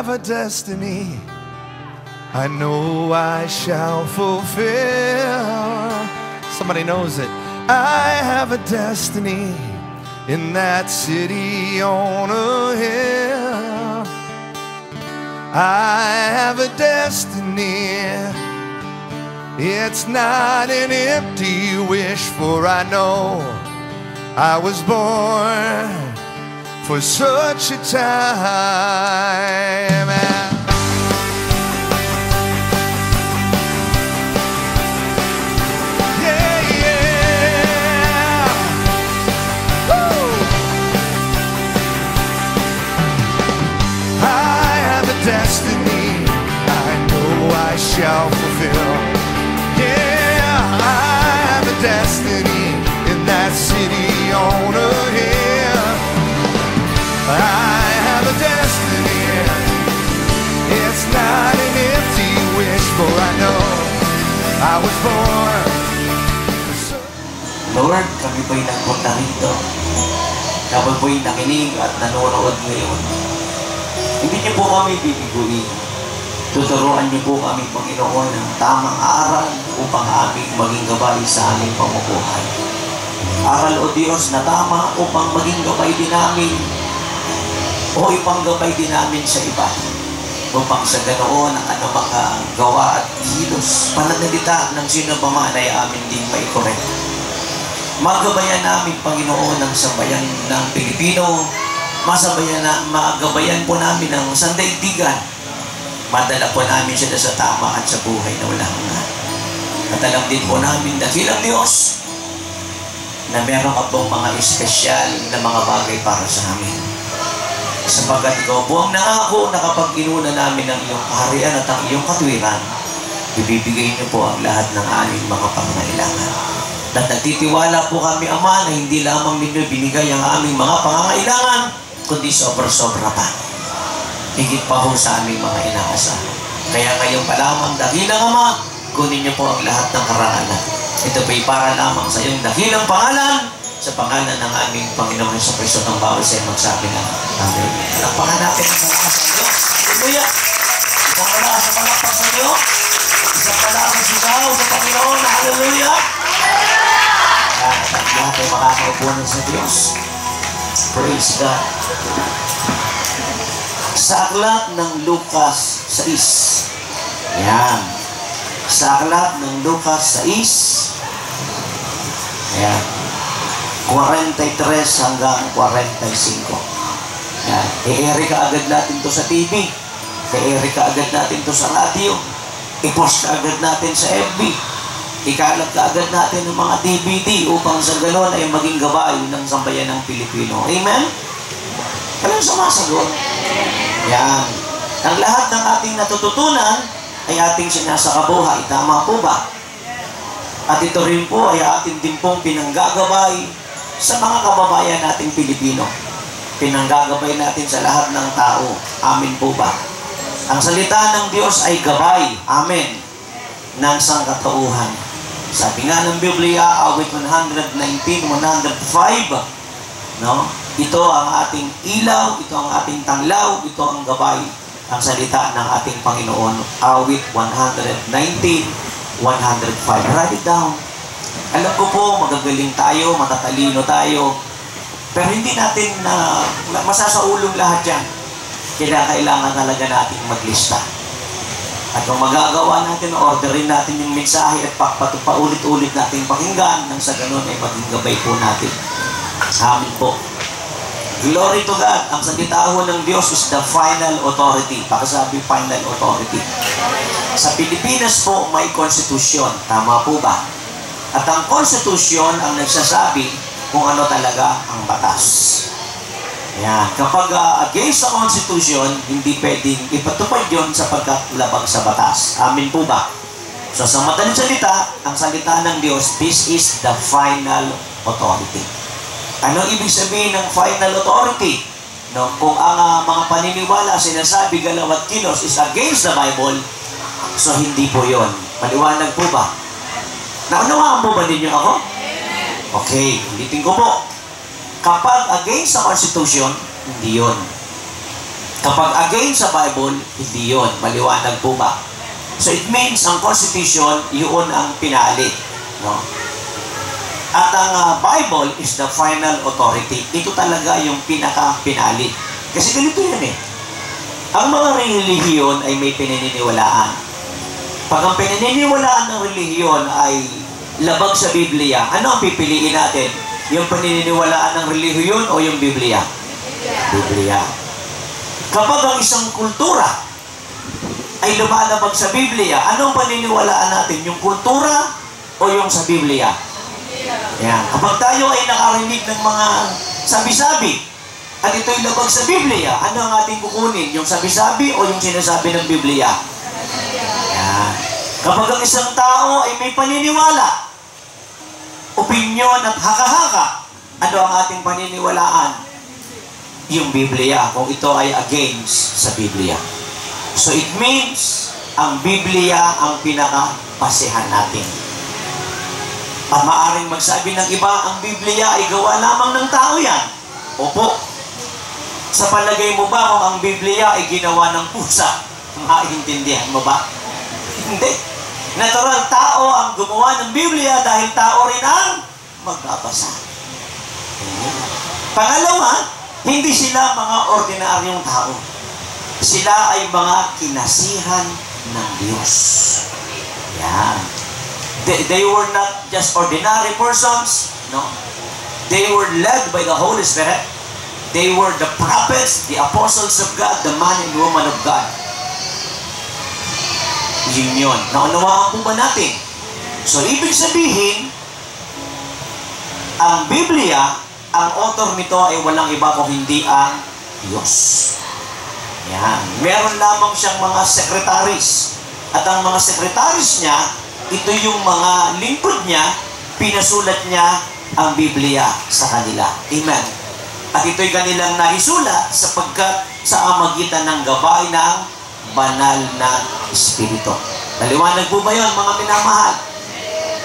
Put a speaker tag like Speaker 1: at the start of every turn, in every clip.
Speaker 1: have a destiny I know I shall fulfill. Somebody knows it. I have a destiny in that city on a hill. I have a destiny. It's not an empty wish, for I know I was born for such a time. destiny I know I shall fulfill. Yeah, I have a destiny I was born.
Speaker 2: Lord, kami po'y nagpunta rito. Kami po'y nakinig at nanonood ngayon. Hindi niyo po kami bibiguin. Tuturuan niyo po kami, Panginoon, ng tamang aral upang aming maging gabay sa aming pamumuhay. Aral o Diyos na tama upang maging gabay din namin o ipanggabay din namin sa iba upang sa ganoon ang anumang gawa at kilos, pananalita ng sino ba man ay amin din may correct. Magabayan namin, Panginoon, ng sambayan ng Pilipino. Masabayan na, magabayan po namin ng sandaigdigan. Madala po namin sila sa tama at sa buhay na walang hanggan. At alam din po namin, dakilang Diyos, na meron ka pong mga espesyal na mga bagay para sa amin. Sapagat ikaw po ang nangako na kapag inuna namin ang iyong kaharian at ang iyong katwiran, ibibigay niyo po ang lahat ng aming mga pangangailangan. At nagtitiwala po kami, Ama, na hindi lamang ninyo binigay ang aming mga pangangailangan, kundi sobra-sobra pa. Higit pa ho sa aming mga inaasahan. Kaya ngayon pa lamang, dakilang Ama, kunin niyo po ang lahat ng karangalan. Ito po'y para lamang sa iyong dakilang pangalan, sa pangalan ng aming Panginoon sa Kristo ng bawal sa magsabi na Amen. Palakpakan natin ang malakas sa Diyos. Hallelujah! Isang malakas sa palakpak sa Diyos. Isang malakas sa sigaw sa Panginoon. Hallelujah! At lahat ay makakaupo na sa Diyos. Praise God. Sa aklat ng Lucas 6. Yan. Sa aklat ng Lucas 6. Yan. 43 hanggang 45. Yan. I-air ka agad natin to sa TV. I-air ka agad natin to sa radio. I-post ka agad natin sa FB. Ikalat ka agad natin ng mga DVD upang sa ganon ay maging gabay ng sambayan ng Pilipino. Amen? Anong sumasagot? Yan. Ang lahat ng ating natututunan ay ating sinasakabuhay. Tama po ba? At ito rin po ay atin din pong pinanggagabay sa mga kababayan nating Pilipino. Pinanggagabay natin sa lahat ng tao. Amin po ba? Ang salita ng Diyos ay gabay. Amen. Ng sangkatauhan. Sabi nga ng Biblia, awit 119, 105, no? Ito ang ating ilaw, ito ang ating tanglaw, ito ang gabay, ang salita ng ating Panginoon. Awit 119, 105. Write it down. Alam ko po, magagaling tayo, matatalino tayo, pero hindi natin na masasaulong lahat yan. Kaya kailangan talaga nating maglista. At kung magagawa natin, orderin natin yung mensahe at pa- pa- paulit-ulit natin pakinggan nang sa ganun ay maging gabay po natin. Amin po. Glory to God. Ang salita ng Diyos is the final authority. Pakisabi, final authority. Sa Pilipinas po, may konstitusyon. Tama po ba? At ang konstitusyon ang nagsasabi kung ano talaga ang batas. Yan. Kapag ah, against sa Constitution, hindi pwedeng ipatupad yon sapagkat labag sa batas. Amin po ba? So sa madaling salita, ang salita ng Diyos, this is the final authority. Ano ibig sabihin ng final authority? No, kung ang ah, mga paniniwala sinasabi galaw at kilos is against the Bible, so hindi po yon. Maliwanag po ba? Naunawaan po ba ninyo ako? Okay, ulitin ko po. Kapag against sa Constitution, hindi yun. Kapag against sa Bible, hindi yun. Maliwanag po ba? So it means ang Constitution, yun ang pinali. No? At ang uh, Bible is the final authority. Ito talaga yung pinaka-pinali. Kasi ganito yan eh. Ang mga relihiyon ay may pinaniniwalaan. Pag ang pinaniniwalaan ng relihiyon ay labag sa Biblia, ano ang pipiliin natin? Yung paniniwalaan ng relihiyon o yung Biblia? Biblia. Kapag ang isang kultura ay lumalabag sa Biblia, anong paniniwalaan natin? Yung kultura o yung sa Biblia? Yan. Kapag tayo ay nakarinig ng mga sabi-sabi, at ito'y labag sa Biblia, ano ang ating kukunin? Yung sabi-sabi o yung sinasabi ng Biblia? Yan. Kapag ang isang tao ay may paniniwala, opinyon at haka-haka, ano ang ating paniniwalaan? Yung Biblia, kung ito ay against sa Biblia. So it means, ang Biblia ang pinaka-pasehan natin. At maaring magsabi ng iba, ang Biblia ay gawa lamang ng tao yan. Opo. Sa palagay mo ba kung ang Biblia ay ginawa ng pusa? Maintindihan mo ba? Hindi. Natural tao ang gumawa ng Biblia dahil tao rin ang magbabasa. Pangalawa, hindi sila mga ordinaryong tao. Sila ay mga kinasihan ng Diyos. Yan. They, they were not just ordinary persons, no? They were led by the Holy Spirit. They were the prophets, the apostles of God, the man and woman of God. Yun. Naunawaan po ba natin? So, ibig sabihin, ang Biblia, ang author nito ay walang iba kung hindi ang Diyos. Yan. Meron lamang siyang mga sekretaris. At ang mga sekretaris niya, ito yung mga lingkod niya, pinasulat niya ang Biblia sa kanila. Amen. At ito'y kanilang naisulat sapagkat sa amagitan ng gabay ng banal na Espiritu. Naliwanag po ba yun, mga minamahal?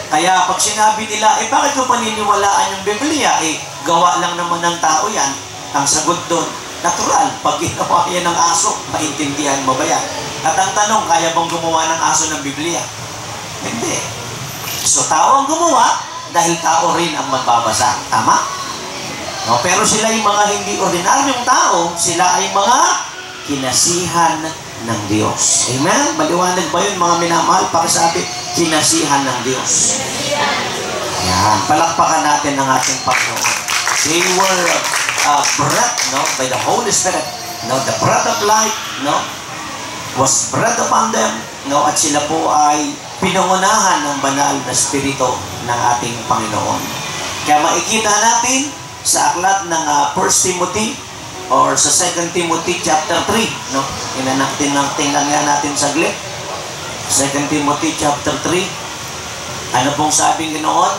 Speaker 2: Kaya pag sinabi nila, eh bakit ko paniniwalaan yung Biblia? Eh, gawa lang naman ng tao yan. Ang sagot doon, natural. Pag ginawa ng aso, maintindihan mo ba yan? At ang tanong, kaya bang gumawa ng aso ng Biblia? Hindi. So, tao ang gumawa dahil tao rin ang magbabasa. Tama? No, pero sila yung mga hindi ordinaryong tao, sila ay mga kinasihan ng Diyos. Amen? Maliwanag ba yun mga minamahal? Pakisabi, kinasihan ng Diyos. Yan. Palakpakan natin ang ating Panginoon. They were uh, breath, no? By the Holy Spirit. No? The breath of life, no? Was breath upon them, no? At sila po ay pinangunahan ng banal na spirito ng ating Panginoon. Kaya makikita natin sa aklat ng uh, 1 Timothy or sa 2 Timothy chapter 3, no? Tingnan nga natin saglit. 2 Timothy chapter 3. Ano pong sabing ganoon?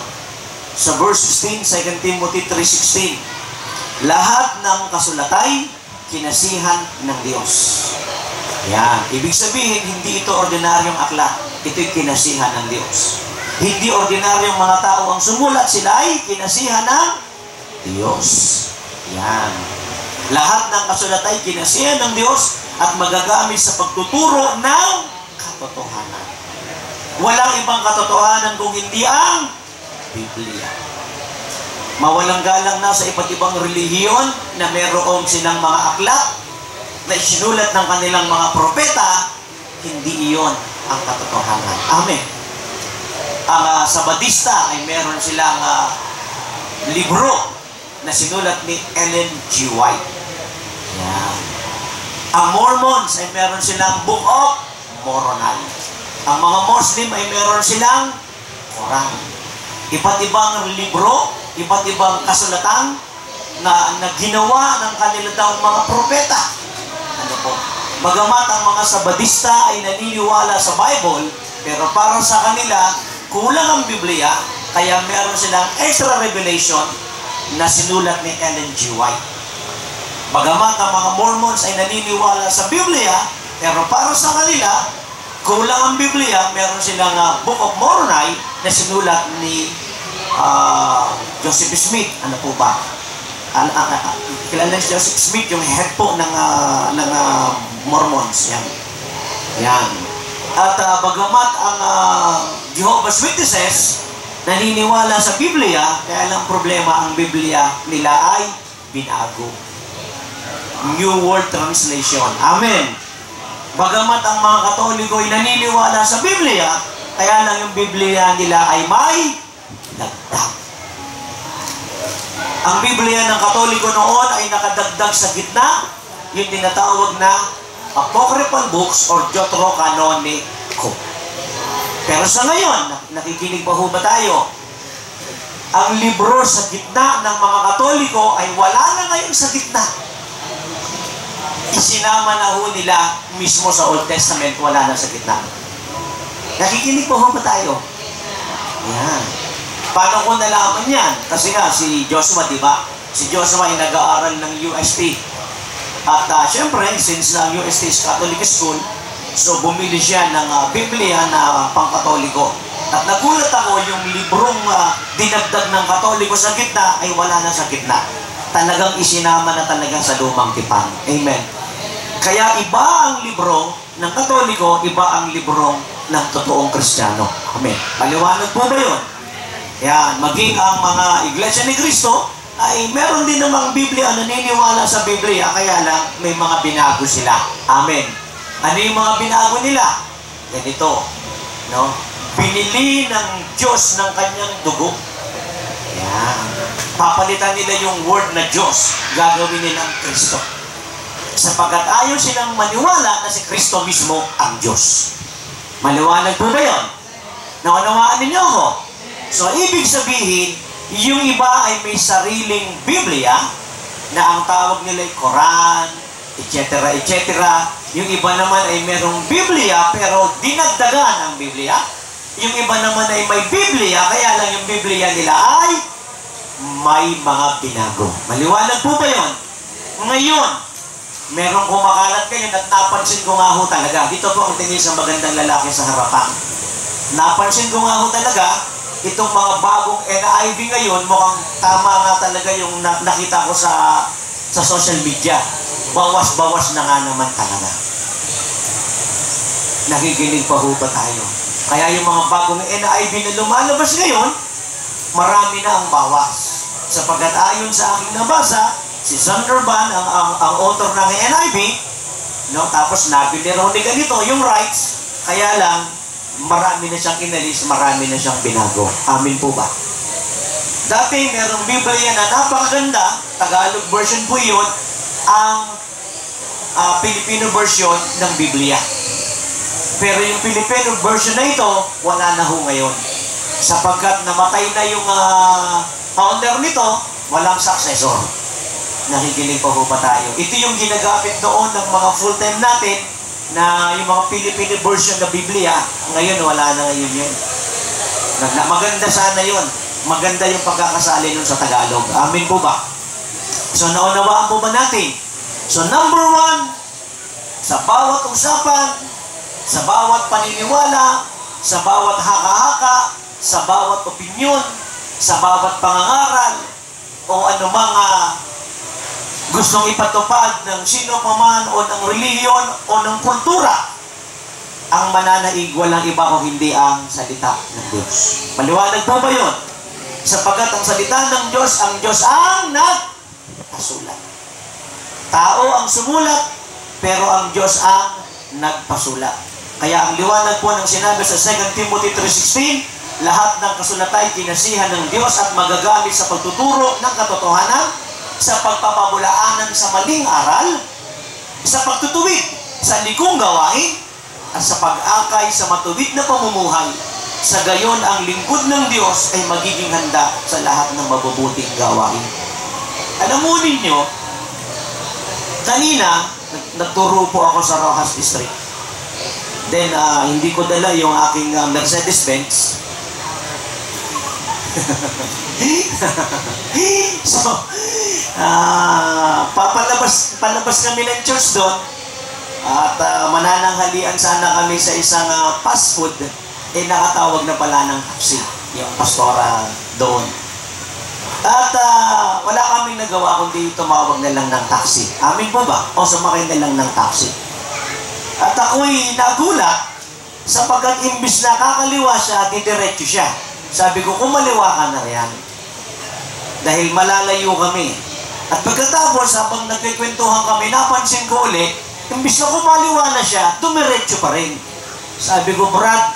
Speaker 2: Sa verse 16, 2 Timothy 3.16. Lahat ng kasulatay, kinasihan ng Diyos. Yan. Ibig sabihin, hindi ito ordinaryong aklat. Ito'y kinasihan ng Diyos. Hindi ordinaryong mga tao ang sumulat. Sila ay kinasihan ng Diyos. Yan. Lahat ng kasulatay, kinasihan ng Diyos at magagamit sa pagtuturo ng katotohanan. Walang ibang katotohanan kung hindi ang Biblia. Mawalang galang na sa iba't ibang relihiyon na mayroong silang mga aklat na isinulat ng kanilang mga propeta, hindi iyon ang katotohanan. Amen. Ang uh, Sabadista ay meron silang uh, libro na sinulat ni Ellen G. White. Yan. Ang Mormons ay meron silang Book of Moroni. Ang mga Muslim ay meron silang Quran. Iba't ibang libro, iba't ibang kasulatan na, na ginawa ng kanilang mga propeta. Ano po? Bagamat ang mga Sabadista ay naniniwala sa Bible, pero para sa kanila, kulang ang Biblia, kaya meron silang extra revelation na sinulat ni Ellen G. White. Bagamat ang mga Mormons ay naniniwala sa Biblia, pero para sa kanila, kulang ang Biblia, meron silang uh, Book of Moroni na sinulat ni uh, Joseph Smith. Ano po ba? Al uh, uh, kilala si Joseph Smith, yung head po ng, uh, ng uh, Mormons. Yan. Yan. At uh, bagamat ang uh, Jehovah's Witnesses naniniwala sa Biblia, kaya lang problema ang Biblia nila ay binago. New World Translation. Amen. Bagamat ang mga Katoliko ay naniniwala sa Biblia, kaya lang yung Biblia nila ay may dagdag. Ang Biblia ng Katoliko noon ay nakadagdag sa gitna, yung tinatawag na apocryphal books or Deuterocanonico. Pero sa ngayon, nakikinig pa ho ba tayo? Ang libro sa gitna ng mga Katoliko ay wala na ngayon sa gitna. Isinama na ho nila mismo sa Old Testament, wala na sa gitna. Nakikinig pa ho ba tayo? Yan. Paano ko nalaman yan? Kasi nga, si Joshua, di ba? Si Joshua ay nag-aaral ng UST. At uh, syempre, since na UST is Catholic school, so bumili siya ng uh, Biblia na pang-katoliko. At nagulat ako yung librong uh, dinagdag ng katoliko sa gitna ay wala na sa gitna. Talagang isinama na talaga sa lumang tipan. Amen. Kaya iba ang libro ng katoliko, iba ang librong ng totoong kristyano. Amen. Maliwanag po ba yun? Yan, maging ang mga iglesia ni Kristo, ay meron din namang Biblia, naniniwala sa Biblia, kaya lang may mga binago sila. Amen. Ano yung mga binago nila? Ganito, no? Binili ng Diyos ng kanyang dugo. Yan. Papalitan nila yung word na Diyos, gagawin nilang Kristo. Sapagkat ayaw silang maniwala na si Kristo mismo ang Diyos. Maliwanag po ba yun? Naunawaan ninyo ako? So, ibig sabihin, yung iba ay may sariling Biblia na ang tawag nila ay Quran, etc. etc. Yung iba naman ay merong Biblia pero dinagdagan ang Biblia. Yung iba naman ay may Biblia kaya lang yung Biblia nila ay may mga binago. Maliwanag po ba yun? Ngayon, merong kumakalat ngayon at napansin ko nga ho talaga. Dito po ang tingin sa magandang lalaki sa harapan. Napansin ko nga ho talaga, itong mga bagong NIV ngayon, mukhang tama nga talaga yung na- nakita ko sa sa social media. Bawas-bawas na nga naman talaga. Nakikinig pa ho ba tayo? Kaya yung mga bagong NIV na lumalabas ngayon, marami na ang bawas. Sapagkat ayon sa aking nabasa, si Zondervan, ang, ang, ang author ng NIV, no, tapos nabili raw ni ganito yung rights, kaya lang, marami na siyang inalis, marami na siyang binago. Amin po ba? Dati merong Biblia na napakaganda, Tagalog version po yun, ang ah, Filipino version ng Biblia. Pero yung Filipino version na ito, wala na ho ngayon. Sapagkat namatay na yung ah, founder nito, walang successor. Nakikinig pa po pa tayo. Ito yung ginagamit doon ng mga full-time natin na yung mga Filipino version ng Biblia, ngayon wala na ngayon yun. Maganda sana yun. Maganda yung pagkakasali nun sa Tagalog. Amin po ba? So naunawaan po ba natin? So number one, sa bawat usapan, sa bawat paniniwala, sa bawat haka-haka, sa bawat opinyon, sa bawat pangangaral, o anumang ah, gustong ipatupad ng sino pa man o ng reliyon o ng kultura, ang mananaig walang iba kung hindi ang salita ng Diyos. Maliwanag po ba yun? Sapagat ang salita ng Diyos, ang Diyos ang nagpasulat. Tao ang sumulat, pero ang Diyos ang nagpasulat. Kaya ang liwanag po ng sinabi sa 2 Timothy 3.16, lahat ng kasulatan ay kinasihan ng Diyos at magagamit sa pagtuturo ng katotohanan, sa pagpapabulaanan sa maling aral, sa pagtutuwid sa likong gawain, at sa pag-akay sa matuwid na pamumuhay. Sa gayon, ang lingkod ng Diyos ay magiging handa sa lahat ng mabubuting gawain. Alam mo ninyo, kanina, nag- nagturo po ako sa Rojas District. Then, ah, hindi ko dala yung aking ah, Mercedes-Benz. so, ah, papalabas palabas kami ng church doon at ah, manananghalian sana kami sa isang ah, fast food eh nakatawag na pala ng taxi yung pastora doon at ah, wala kaming nagawa kundi tumawag na lang ng taxi amin po ba? o sumakay na lang ng taxi At ako'y nagulat sapagkat imbis na kakaliwa siya, didiretso siya. Sabi ko, kumaliwa ka na riyan. Dahil malalayo kami. At pagkatapos, habang nagkikwentuhan kami, napansin ko ulit, imbis na kumaliwa na siya, dumiretso pa rin. Sabi ko, Brad,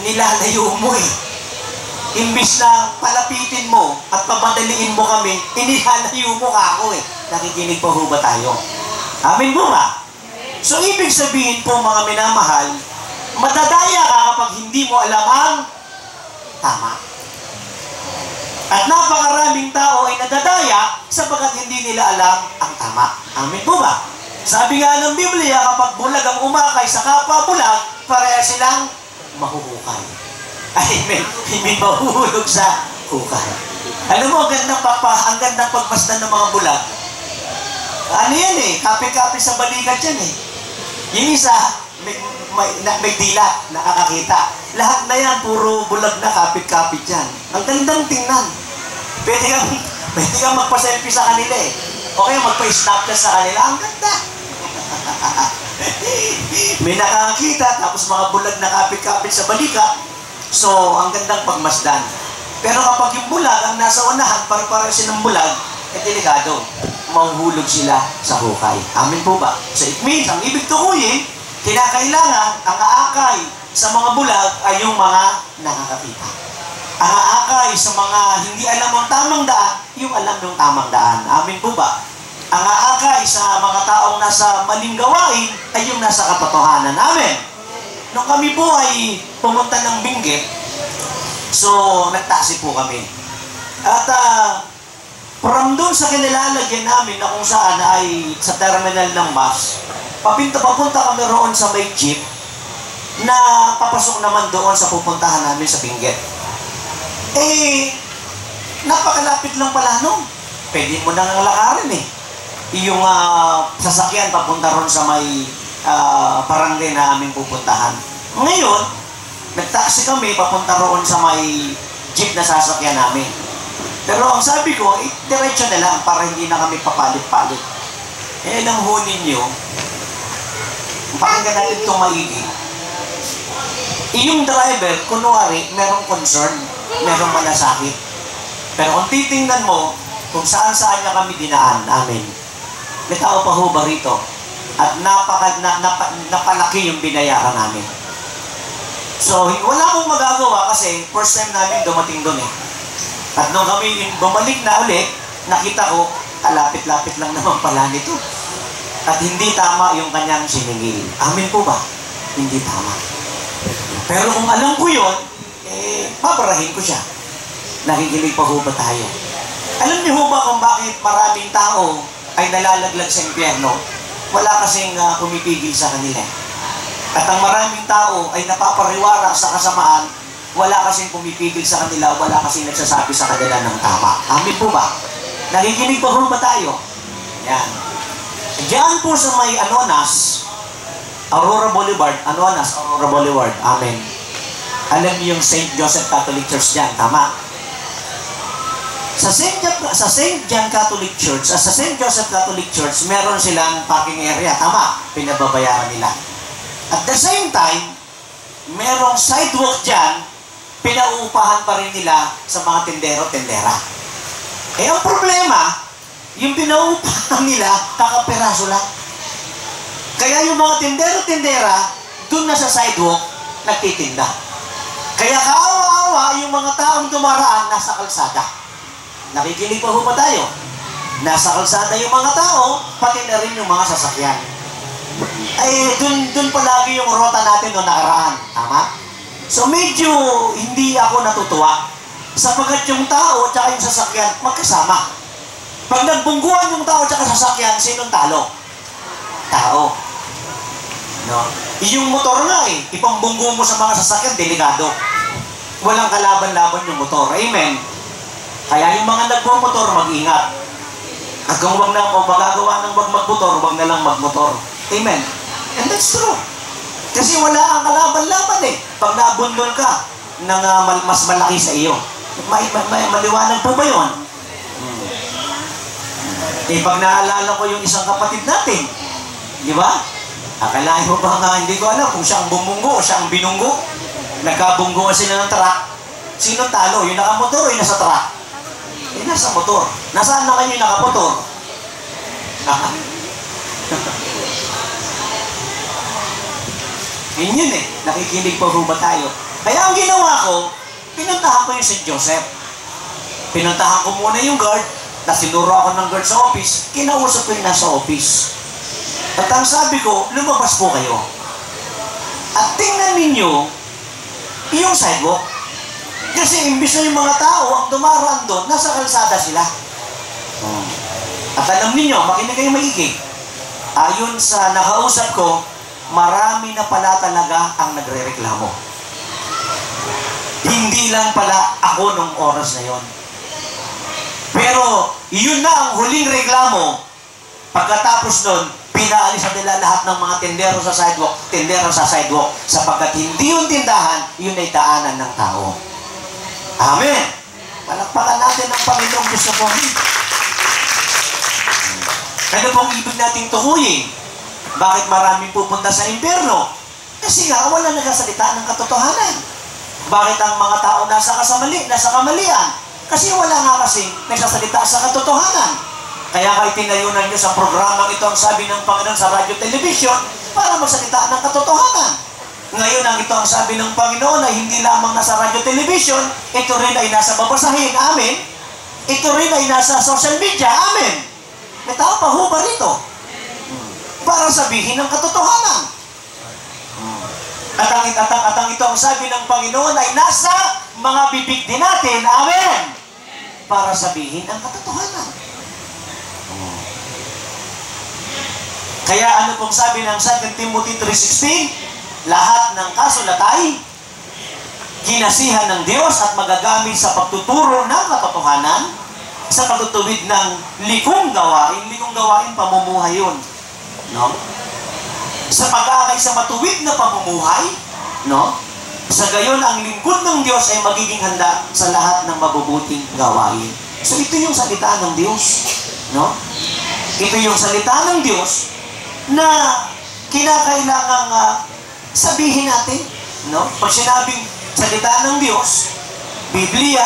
Speaker 2: nilalayo mo eh. Imbis na palapitin mo at pamadaliin mo kami, inilalayo mo ako eh. Nakikinig pa ho ba tayo? Amin mo ba? So, ibig sabihin po mga minamahal, madadaya ka kapag hindi mo alam ang tama. At napakaraming tao ay nadadaya sapagkat hindi nila alam ang tama. Amin po ba? Sabi nga ng Biblia, kapag bulag ang umakay sa kapwa bulag, pareha silang mahuhukay. Ay, may, may mahuhulog sa hukay. Alam mo, ang gandang, papa, ang gandang pagmasdan ng mga bulag. Ano yan eh, kape-kape sa balikat yan eh. Yung isa, may, may, na, may dilat, nakakakita. Lahat na yan, puro bulag na kapit-kapit yan. Ang gandang tingnan. Pwede kang, pwede kang magpa-selfie sa kanila eh. O kaya magpa-snapchat sa kanila. Ang ganda. may nakakita, tapos mga bulag na kapit-kapit sa balikat. So, ang gandang pagmasdan. Pero kapag yung bulag ang nasa unahan, pare-pareho silang bulag, eh delikado. Mahuhulog sila sa hukay. Amin po ba? So it means, ang ibig tukuyin, kinakailangan ang aakay sa mga bulag ay yung mga nakakakita. Ang aakay sa mga hindi alam ang tamang daan, yung alam ng tamang daan. Amin po ba? Ang aakay sa mga taong nasa maling gawain ay yung nasa katotohanan. Amen. Nung kami po ay pumunta ng Benguet, so nagtaksi po kami. At uh, from doon sa kinilalagyan namin na kung saan ay sa terminal ng bus, papinta papunta kami roon sa may jeep na papasok naman doon sa pupuntahan namin sa Benguet. Eh, napakalapit lang pala nung. Pwede mo nang lakarin eh. Yung ah, sasakyan papunta ron sa may uh, barangay na aming pupuntahan. Ngayon, nagtaksi kami papunta roon sa may jeep na sasakyan namin. Pero ang sabi ko, eh, diretso na lang para hindi na kami papalit-palit. Eh, alam ho ninyo, pakinggan natin itong maigi. Yung driver, kunwari, merong concern, merong malasakit. Pero kung titingnan mo, kung saan-saan niya kami dinaan, amin. May pa ho ba rito? At napaka, na, napa, napalaki yung binayaran namin. So, wala akong magagawa kasi first time namin dumating doon eh. At nung kami bumalik na ulit, nakita ko, kalapit-lapit lang naman pala nito. At hindi tama yung kanyang siningil. Amin po ba? Hindi tama. Pero kung alam ko yon, eh, paparahin ko siya. Nakikinig pa ho ba tayo? Alam niyo ho ba kung bakit maraming tao ay nalalaglag sa impyerno? Wala kasing uh, pumipigil sa kanila. At ang maraming tao ay napapariwara sa kasamaan, wala kasing pumipigil sa kanila, wala kasing nagsasabi sa kanila ng tama. Amin po ba? Nakikinig pa ho ba tayo? Yan. Diyan po sa may Anonas, Aurora Boulevard, Anonas, Aurora Boulevard. Amen. Alam niyo yung St. Joseph Catholic Church diyan, tama? Sa St. John, sa St. John Catholic Church, sa St. Joseph Catholic Church, meron silang parking area, tama? Pinababayaran nila. At the same time, merong sidewalk dyan, pinauupahan pa rin nila sa mga tendero-tendera. Eh, ang problema, yung pinauupahan nila, kakaperaso lang. Kaya yung mga tendero-tendera, dun na sa sidewalk, nagtitinda. Kaya kaawa-awa yung mga taong dumaraan nasa kalsada. Nakikinig pa ho ba tayo? Nasa kalsada yung mga tao, pati na rin yung mga sasakyan. Ay, dun, dun palagi yung rota natin noong nakaraan. Tama? So medyo hindi ako natutuwa. Sapagkat yung tao at yung sasakyan magkasama. Pag nagbungguan yung tao at sasakyan, sinong talo? Tao. No? Yung motor nga eh, ipambunggo mo sa mga sasakyan, delikado. Walang kalaban-laban yung motor. Amen. Kaya yung mga nagmumotor, mag-ingat. At kung wag na, kung magagawa ng wag magmotor, wag na lang magmotor. Amen. And that's true. Kasi wala ang kalaban-laban eh. Pag nabundol ka ng uh, mas malaki sa iyo. May, may, may maliwanag po ba yun? Hmm. Eh, pag naalala ko yung isang kapatid natin, di ba? Akalain mo ba nga, hindi ko alam kung siya ang bumunggo o siya ang binunggo. Nagkabunggo sila ng truck. Sino talo? Yung nakamotor o yung nasa truck? Eh, nasa motor. Nasaan na kayo nakamotor? Yun yun eh. Nakikinig pa ba tayo? Kaya ang ginawa ko, pinuntahan ko yung St. Joseph. Pinuntahan ko muna yung guard, na sinuro ako ng guard sa office, kinausap ko yung nasa office. At ang sabi ko, lumabas po kayo. At tingnan ninyo, yung sidewalk. Kasi imbis na yung mga tao ang dumaraan doon, nasa kalsada sila. At alam ninyo, makinig kayo maigi. Ayon sa nakausap ko, marami na pala talaga ang nagre-reklamo. Hindi lang pala ako nung oras na yon. Pero, yun na ang huling reklamo. Pagkatapos nun, pinaalis na nila lahat ng mga tendero sa sidewalk, tendero sa sidewalk, sapagkat hindi yung tindahan, yun ay daanan ng tao. Amen! Palakpakan natin ang Panginoong Diyos na po. Ano pong ibig nating tukuyin? Bakit maraming pupunta sa impyerno? Kasi nga, wala nagsasalita ng katotohanan. Bakit ang mga tao nasa kasamali, nasa kamalian? Kasi wala nga kasi nagsasalita sa katotohanan. Kaya kayo tinayunan nyo sa programang ito ang sabi ng Panginoon sa radyo television para magsalita ng katotohanan. Ngayon ang ito ang sabi ng Panginoon ay hindi lamang nasa radyo television, ito rin ay nasa babasahin, amen. Ito rin ay nasa social media, amen. May tao pa ho ba rito? Para sabihin ng katotohanan. At ang, at, ang, at ang ito ang sabi ng Panginoon ay nasa mga bibig din natin, amen. Para sabihin ang katotohanan. Kaya ano pong sabi ng 2 Timothy 3.16? Lahat ng kasulatan kinasihan ng Diyos at magagamit sa pagtuturo ng katotohanan sa pagtutuwid ng likong gawain. Likong gawain, pamumuhay yun. No? Sa pag-aakay sa matuwid na pamumuhay, no? Sa gayon, ang lingkod ng Diyos ay magiging handa sa lahat ng mabubuting gawain. So ito yung salita ng Diyos. No? Ito yung salita ng Diyos na kinakailangang uh, sabihin natin. No? Pag sinabing salita ng Diyos, Biblia,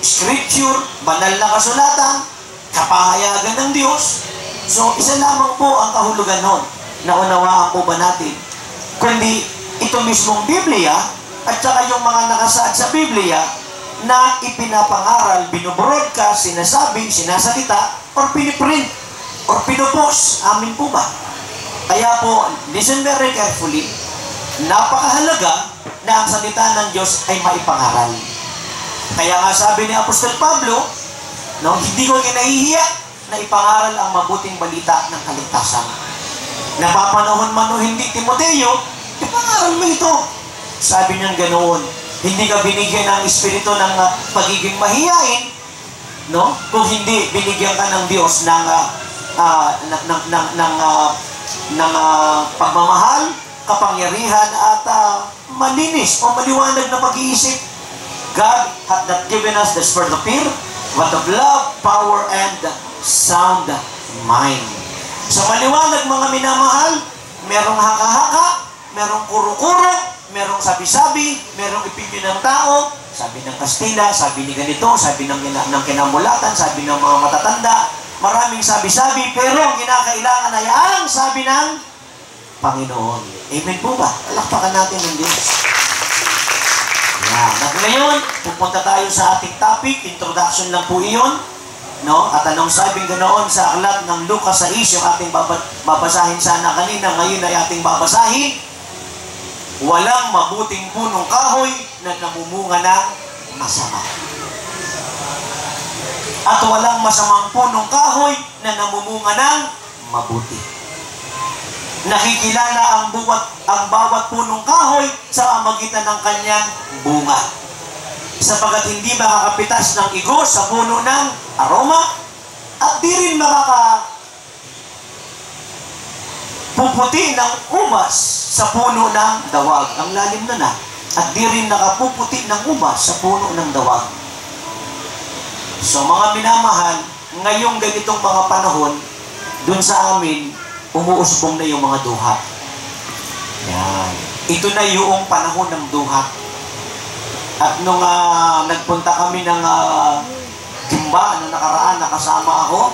Speaker 2: Scripture, banal na kasulatan, kapahayagan ng Diyos. So, isa lamang po ang kahulugan nun. Naunawaan po ba natin? Kundi ito mismong Biblia at saka yung mga nakasaad sa Biblia na ipinapangaral, binobroadcast, sinasabi, sinasalita, or piniprint, or pinupos. Amin po ba? Kaya po, listen very carefully, napakahalaga na ang salita ng Diyos ay maipangaral. Kaya nga sabi ni Apostol Pablo, no, hindi ko kinahihiya na ipangaral ang mabuting balita ng kaligtasan. Napapanahon man o hindi Timoteo, ipangaral mo ito. Sabi niya ganoon, hindi ka binigyan ng espiritu ng uh, pagiging mahiyain, no? Kung hindi binigyan ka ng Diyos ng uh, uh, ng ng ng ng, uh, ng uh, pagmamahal, kapangyarihan at uh, malinis o maliwanag na pag-iisip. God hath not given us the spirit of fear, but of love, power, and sound mind. Sa maliwanag mga minamahal, merong haka-haka, merong kuro-kuro, merong sabi-sabi, merong opinion ng tao, sabi ng Kastila, sabi ni ganito, sabi ng, ng kinamulatan, sabi ng mga matatanda, maraming sabi-sabi, pero ang kinakailangan ay ang sabi ng Panginoon. Amen po ba? Palakpakan natin ng Diyos. Yan. At ngayon, pupunta tayo sa ating topic. Introduction lang po iyon. No? At anong sabi ganoon sa aklat ng Lucas sa isyo, ating babasahin sana kanina, ngayon ay ating babasahin. Walang mabuting punong kahoy na namumunga ng masama. At walang masamang punong kahoy na namumunga ng mabuti. Nakikilala ang buwat ang bawat punong kahoy sa amagitan ng kanyang bunga. Sapagat hindi makakapitas ng igos sa puno ng aroma at di rin makaka puputi ng ubas sa puno ng dawag. Ang lalim na na. At di rin nakapuputi ng ubas sa puno ng dawag. So mga minamahal, ngayong ganitong mga panahon, dun sa amin, umuusbong na yung mga duha. Yan. Ito na yung panahon ng duha. At nung ah, nagpunta kami ng uh, Gimba, nung nakaraan, nakasama ako,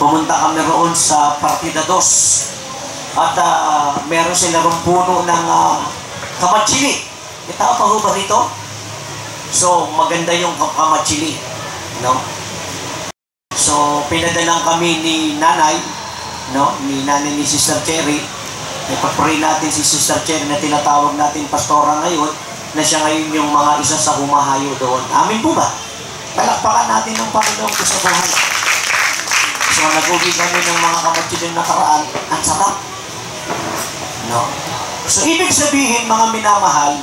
Speaker 2: pumunta kami roon sa Partida Dos. At ah, meron sila puno ng uh, kamatsili. May tao pa ho ba rito? So, maganda yung kam- kamatsili. No? So, pinadalang kami ni nanay, no? Ni nanay ni Sister Cherry. Ipag-pray natin si Sister Cherry na tinatawag natin pastora ngayon, na siya ngayon yung mga isa sa humahayo doon. Amin po ba? Palakpakan natin ng Panginoon ko sa buhay. So, nag-uwi kami ng mga kamatsidin nakaraan, ang sarap. No? So, ibig sabihin, mga minamahal,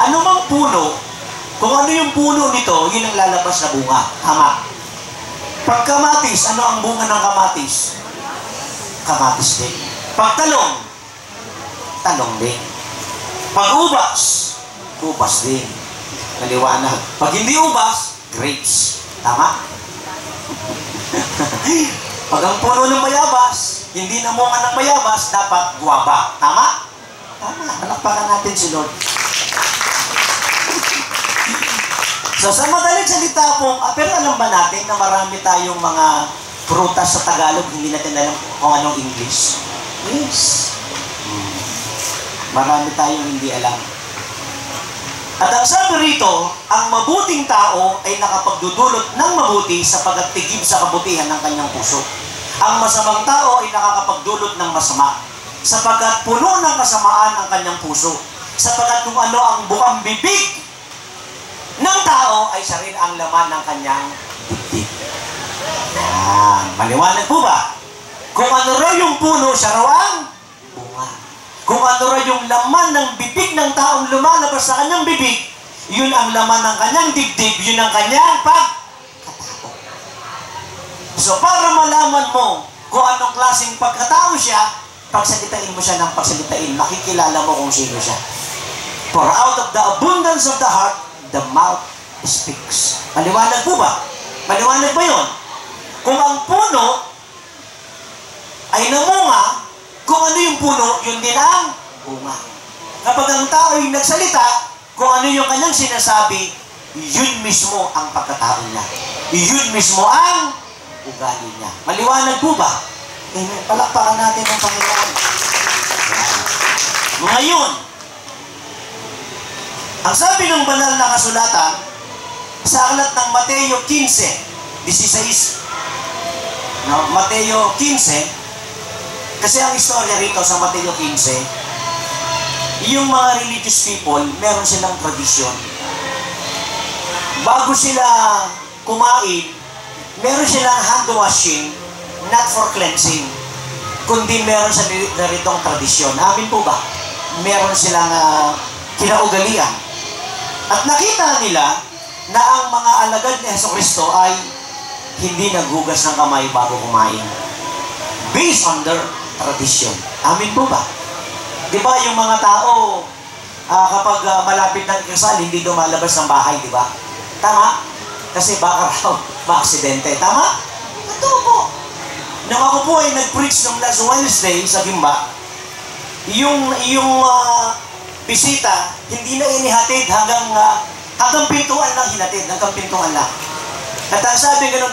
Speaker 2: anumang puno, kung ano yung puno nito, yun ang lalabas na bunga. Tama. Pag kamatis, ano ang bunga ng kamatis? Kamatis din. Pag talong, din. Pag ubas, din. Maliwanag. Pag hindi ubas, grapes. Tama? Pag ang puno ng bayabas, hindi na bunga ng bayabas, dapat guwaba. Tama? Tama. Palakpakan natin si Lord. So sa madaling salita po, ah, pero alam ba natin na marami tayong mga prutas sa Tagalog, hindi natin alam kung anong English? Yes. Hmm. Marami tayong hindi alam. At ang sabi rito, ang mabuting tao ay nakapagdudulot ng mabuti sa pagtigib sa kabutihan ng kanyang puso. Ang masamang tao ay nakakapagdulot ng masama sapagkat puno ng kasamaan ang kanyang puso. Sapagkat kung ano ang bukang bibig ng tao ay siya rin ang laman ng kanyang dibdib. Yan. Maliwanag po ba? Kung ano raw yung puno, siya raw ang bunga. Kung ano raw yung laman ng bibig ng taong lumalabas sa kanyang bibig, yun ang laman ng kanyang dibdib, yun ang kanyang pagkatao. So para malaman mo kung anong klaseng pagkatao siya, pagsalitain mo siya ng pagsalitain, makikilala mo kung sino siya. For out of the abundance of the heart, the mouth speaks. Maliwanag po ba? Maliwanag ba yun? Kung ang puno ay namunga, kung ano yung puno, yun din ang bunga. Kapag ang tao ay nagsalita, kung ano yung kanyang sinasabi, yun mismo ang pagkatao niya. Yun mismo ang ugali niya. Maliwanag po ba? Amen. Palakpakan natin ang Panginoon. Ngayon, ang sabi ng banal na kasulatan, sa aklat ng Mateo 15, 16, no, Mateo 15, kasi ang istorya rito sa Mateo 15, yung mga religious people, meron silang tradisyon. Bago sila kumain, meron silang hand washing, not for cleansing, kundi meron sa naritong tradisyon. Amin po ba? Meron silang uh, kinaugalian. At nakita nila na ang mga alagad ni Yeso Kristo ay hindi naghugas ng kamay bago kumain. Based on their tradition. Amin po ba? Di ba yung mga tao, ah, kapag ah, malapit ng ikasal, hindi lumalabas ng bahay, di ba? Tama? Kasi baka raw maaksidente. Tama? Totoo po. Nung ako po ay nag-preach nung last Wednesday sa Gimba, yung, yung ah, bisita, hindi na inihatid hanggang, ah, hanggang pintuan lang hinatid, hanggang pintuan lang. At ang sabi ganun,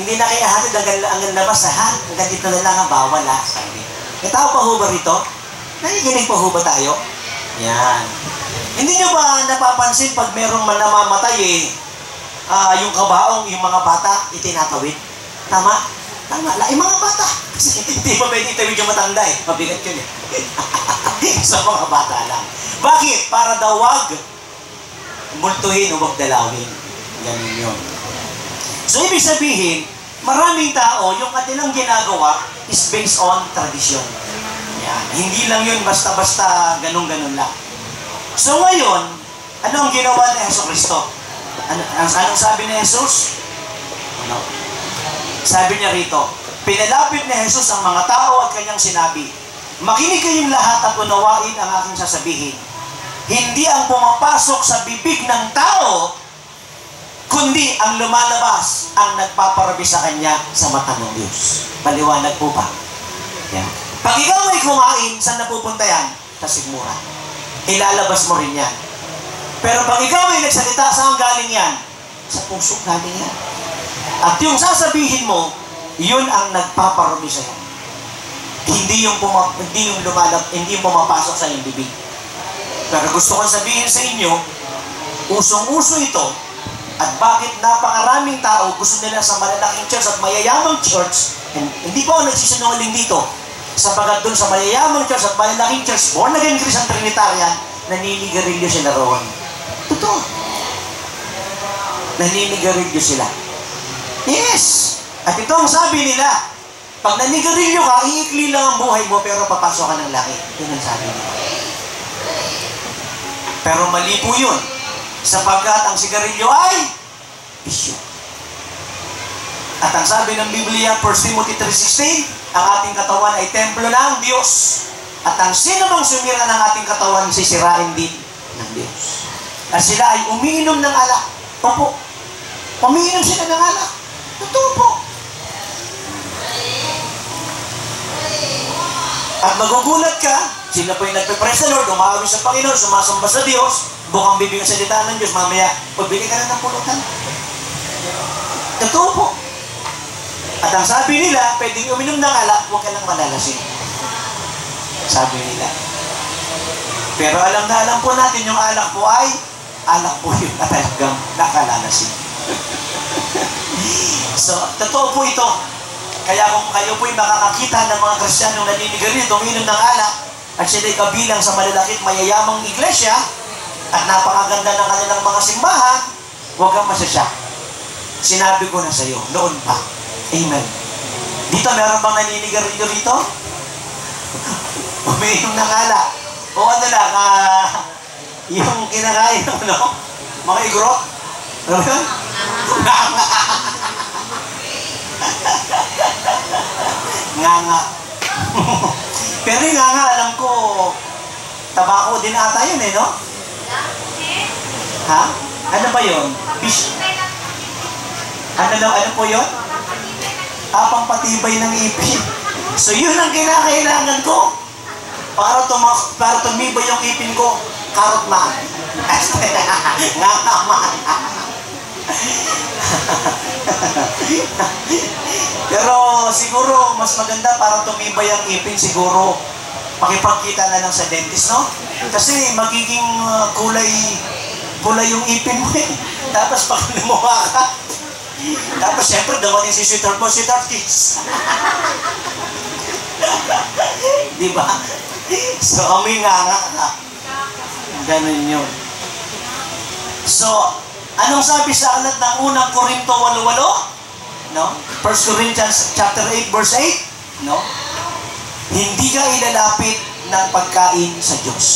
Speaker 2: hindi na kaya hatid hanggang, hanggang labas, ha? Hanggang dito na lang, ha? bawal ha? Sabi. May tao pa ho ba rito? Nakikinig pa ho ba tayo? Yan. Hindi nyo ba napapansin pag merong namamatay eh, ah, yung kabaong, yung mga bata, itinatawid? Tama? Tama. La, yung mga bata. Hindi pa pwede itawid yung matanda eh. Mabigat yun eh. sa mga bata lang. Bakit? Para daw wag multuhin o wag dalawin. Ganun yun. So, ibig sabihin, maraming tao, yung kanilang ginagawa is based on tradition. Yan. Hindi lang yun basta-basta ganun-ganun lang. So ngayon, ano ang ginawa ni Yeso Kristo? Ano, ang, anong sabi ni Jesus? Ano? Sabi niya rito, pinalapit ni Jesus ang mga tao at kanyang sinabi, Makinig kayong lahat at unawain ang aking sasabihin. Hindi ang pumapasok sa bibig ng tao, kundi ang lumalabas ang nagpaparabi sa kanya sa mata ng Diyos. Paliwanag po ba? Yan. Pag ikaw ay kumain, saan napupunta yan? Sa sigmura. Ilalabas mo rin yan. Pero pag ikaw ay nagsalita, saan galing yan? Sa puso galing yan. At yung sasabihin mo, yun ang nagpaparumi sa'yo. Hindi yung, puma, hindi yung lumalab, hindi yung pumapasok sa iyong bibig. Pero gusto kong sabihin sa inyo, usong-uso ito, at bakit napakaraming tao gusto nila sa malalaking church at mayayamang church, hindi po ako nagsisinungaling dito, sapagat doon sa mayayamang church at malalaking church, born again Christian Trinitarian, naninigarilyo sila roon. Totoo. Naninigarilyo sila. Yes! At ito ang sabi nila, pag nanigarilyo ka, iikli lang ang buhay mo, pero papasok ka ng langit. Yun ang sabi nila. Pero mali po yun. Sapagkat ang sigarilyo ay bisyo. At ang sabi ng Biblia, 1 Timothy 3.16, ang ating katawan ay templo ng Diyos. At ang sino mang sumira ng ating katawan, sisirain din ng Diyos. At sila ay umiinom ng alak. Opo. Umiinom sila ng alak. Totoo po. At magugulat ka, sila po yung nagpe-praise the Lord, umaawin sa Panginoon, sumasamba sa Diyos, bukang bibig ang salita ng Diyos, mamaya, pagbili ka na ng pulutan. Totoo po. At ang sabi nila, pwedeng uminom ng alak, huwag ka lang malalasing. Sabi nila. Pero alam na alam po natin, yung alak po ay, alak po yun na talagang nakalalasing. so, totoo po ito. Kaya kung kayo po'y makakakita ng mga Kristiyanong naninigarilyo, uminom ng alak, at sila'y kabilang sa malalakit mayayamang iglesia, at napakaganda ng kanilang mga simbahan, huwag kang masasya. Sinabi ko na sa iyo, noon pa. Amen. Dito, meron bang naninigarilyo rito? Umiinom ng alak. O ano lang, ah, yung kinakain ano, mga igro. Ano yun? nga nga. Pero yung nga nga, alam ko, tabako din ata yun eh, no? Ha? Ano ba yun? Fish? Ano lang, ano po yun? Ah, pampatibay ng ipin. So yun ang kinakailangan ko. Para, tuma para tumibay yung ipin ko, karot man. nga nga man. Pero siguro mas maganda para tumibay ang ipin siguro pakipagkita na lang sa dentist, no? Kasi magiging uh, kulay kulay yung ipin mo eh. Tapos pag lumuha ka, tapos siyempre dumating si sweetheart mo, sweetheart kiss. Di ba? So, amoy nga nga ka. Ganun yun. So, anong sabi sa alat ng unang Korinto 8.8? No? 1 Corinthians chapter 8 verse 8? No? Hindi ka ilalapit ng pagkain sa Diyos.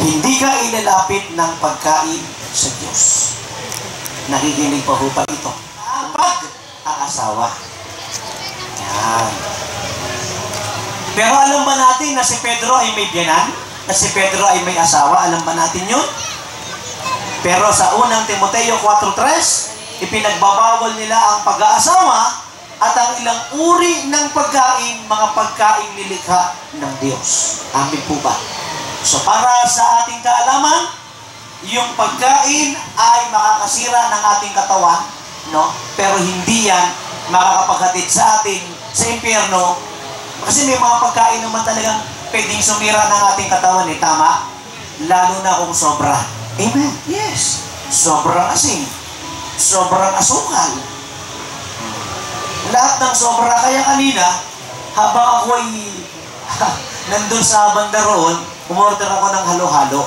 Speaker 2: Hindi ka ilalapit ng pagkain sa Diyos. Nakikinig pa ho pa ito. Pag ang asawa. Yan. Pero alam ba natin na si Pedro ay may biyanan? Na si Pedro ay may asawa? Alam ba natin yun? Pero sa unang Timoteo 4.3, ipinagbabawal nila ang pag-aasawa at ang ilang uri ng pagkain, mga pagkain nilikha ng Diyos. Amin po ba? So para sa ating kaalaman, yung pagkain ay makakasira ng ating katawan, no? Pero hindi yan makakapaghatid sa atin sa impyerno. Kasi may mga pagkain naman talagang pwedeng sumira ng ating katawan, eh, tama? Lalo na kung sobra. Amen. Yes. Sobrang asin. Sobrang asukal. Lahat ng sobra. Kaya kanina, habang ako ay nandun sa banda roon, umorder ako ng halo-halo.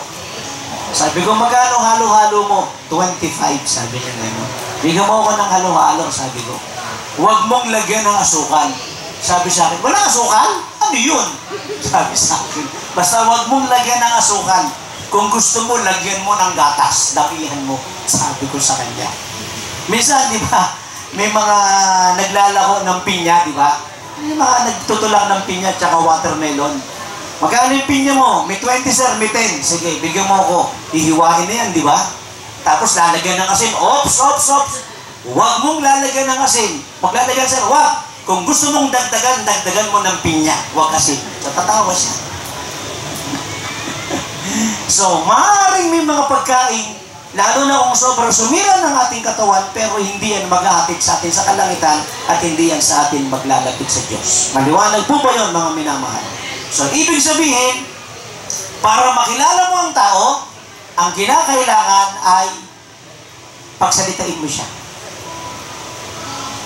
Speaker 2: Sabi ko, magkano halo-halo mo? 25, sabi niya gano'n. Bigyan mo ako ng halo-halo, sabi ko. Huwag mong lagyan ng asukal. Sabi sa akin, wala asukal? Ano yun? Sabi sa akin, basta huwag mong lagyan ng asukal. Kung gusto mo, lagyan mo ng gatas. Dakihan mo. Sabi ko sa kanya. Minsan, di ba, may mga naglalako ng pinya, di ba? May mga nagtutulak ng pinya at watermelon. Magkano yung pinya mo? May 20 sir, may 10. Sige, bigyan mo ako. Ihiwain na yan, di ba? Tapos lalagyan ng asin. Ops, ops, ops. Huwag mong lalagyan ng asin. Maglalagyan sir, huwag. Kung gusto mong dagdagan, dagdagan mo ng pinya. Huwag kasi. Natatawa siya. so, maaaring may mga pagkain, lalo na kung sobrang sumira ng ating katawan, pero hindi yan maghahatid sa atin sa kalangitan at hindi yan sa atin maglalapit sa Diyos. Maliwanag po ba yun, mga minamahal? So, ibig sabihin, para makilala mo ang tao, ang kinakailangan ay pagsalitain mo siya.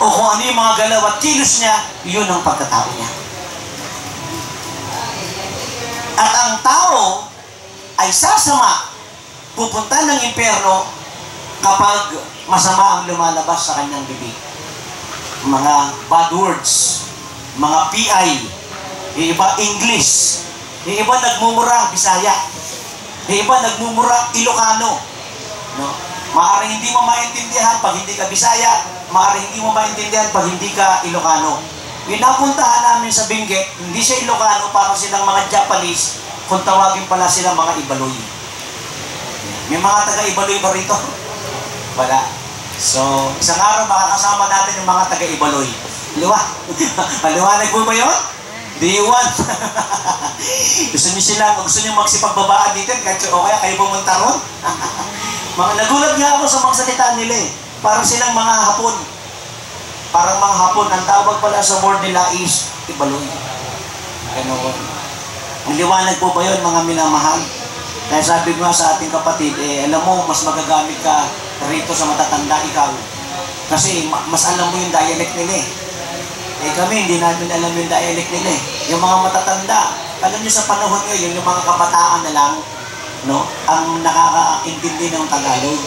Speaker 2: O kung ano yung mga galaw at kilos niya, yun ang pagkatao niya. At ang tao ay sasama, pupunta ng impyerno kapag masama ang lumalabas sa kanyang bibig. Mga bad words, mga PI, yung iba English, yung iba nagmumura Bisaya, yung iba nagmumura Ilocano. No? Maaaring hindi mo maintindihan pag hindi ka Bisaya, maaaring hindi mo maintindihan pag hindi ka Ilocano. Yung napuntahan namin sa Benguet, hindi siya Ilocano, parang silang mga Japanese, kung tawagin pala sila mga Ibaloy. May mga taga-Ibaloy ba rito? Wala. So, isang araw makakasama natin yung mga taga-Ibaloy. Liwa. Maliwanag po ba yun? You want? gusto niyo sila, gusto niyo magsipagbabaan dito, kahit o kayo pumunta ron? mga, nagulat nga ako sa mga salita nila eh. Parang silang mga hapon. Parang mga hapon. Ang tawag pala sa word nila is Ibaloy. Ganoon. Ang liwanag po ba yun, mga minamahal? Kaya sabi ko nga sa ating kapatid, eh, alam mo, mas magagamit ka rito sa matatanda ikaw. Kasi ma- mas alam mo yung dialect nila eh. Eh kami, hindi namin alam yung dialect nila eh. Yung mga matatanda, alam niyo sa panahon ngayon, yung mga kabataan na lang, no, ang nakakaintindi ng Tagalog.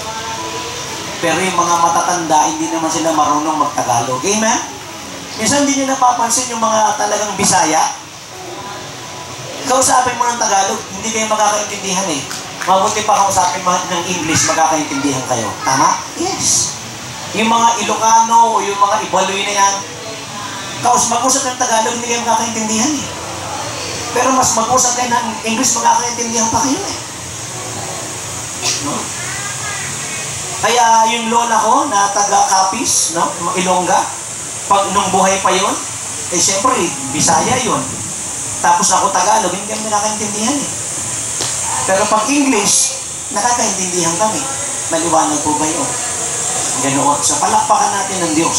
Speaker 2: Pero yung mga matatanda, hindi naman sila marunong mag-Tagalog. Amen? Minsan hindi nyo napapansin yung mga talagang Bisaya. Kausapin mo ng Tagalog, hindi kayo magkakaintindihan eh. Mabuti pa kausapin mo ng English, magkakaintindihan kayo. Tama? Yes. Yung mga Ilocano o yung mga Ibaloy na yan, kaus mag-usap ng Tagalog, hindi kayo magkakaintindihan eh. Pero mas mag-usap kayo ng English, magkakaintindihan pa kayo eh. No? Kaya yung lola ko na taga Capiz, no? Ilongga, pag nung buhay pa yon, eh siyempre, Bisaya yon. Tapos ako Tagalog, hindi kami nakakaintindihan eh. Pero pag English, nakakaintindihan kami. Maliwanag po ba yun? Ganoon. So palakpakan natin ng Diyos.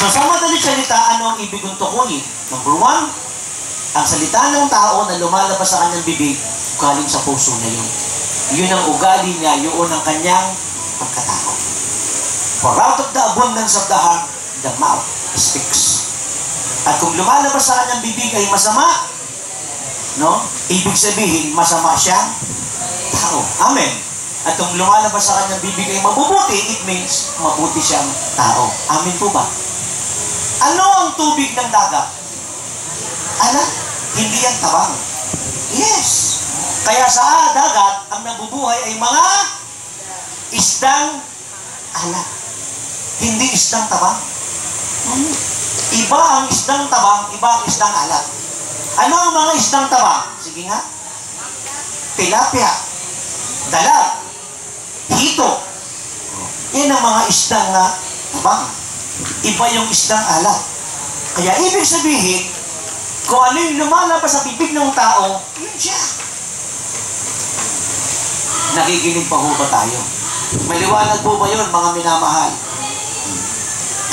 Speaker 2: So sa madalit salita, ano ang ibig kong tukuyin? Number one, ang salita ng tao na lumalabas sa kanyang bibig, galing sa puso na yun. Yun ang ugali niya, yun ang kanyang pagkatao. For out of the abundance of the heart, the mouth speaks. At kung lumalabas sa kanyang bibig ay masama, no? Ibig sabihin, masama siyang tao. Amen. At kung lumalabas sa kanyang bibig ay mabubuti, it means mabuti siyang tao. Amen po ba? Ano ang tubig ng dagat? Ala, hindi yan tabang. Yes. Kaya sa dagat, ang nabubuhay ay mga isdang alat. Hindi isdang tabang. Hmm. Iba ang isdang tabang, iba ang isdang alat. Ano ang mga isdang tabang? Sige nga. Tilapia, dalag, hito. Yan ang mga isdang na tabang. Iba yung isdang alat. Kaya ibig sabihin, kung ano yung lumalabas sa bibig ng tao, yun siya. Nakikinig pa ho ba tayo? Maliwanag po ba yun, mga minamahal?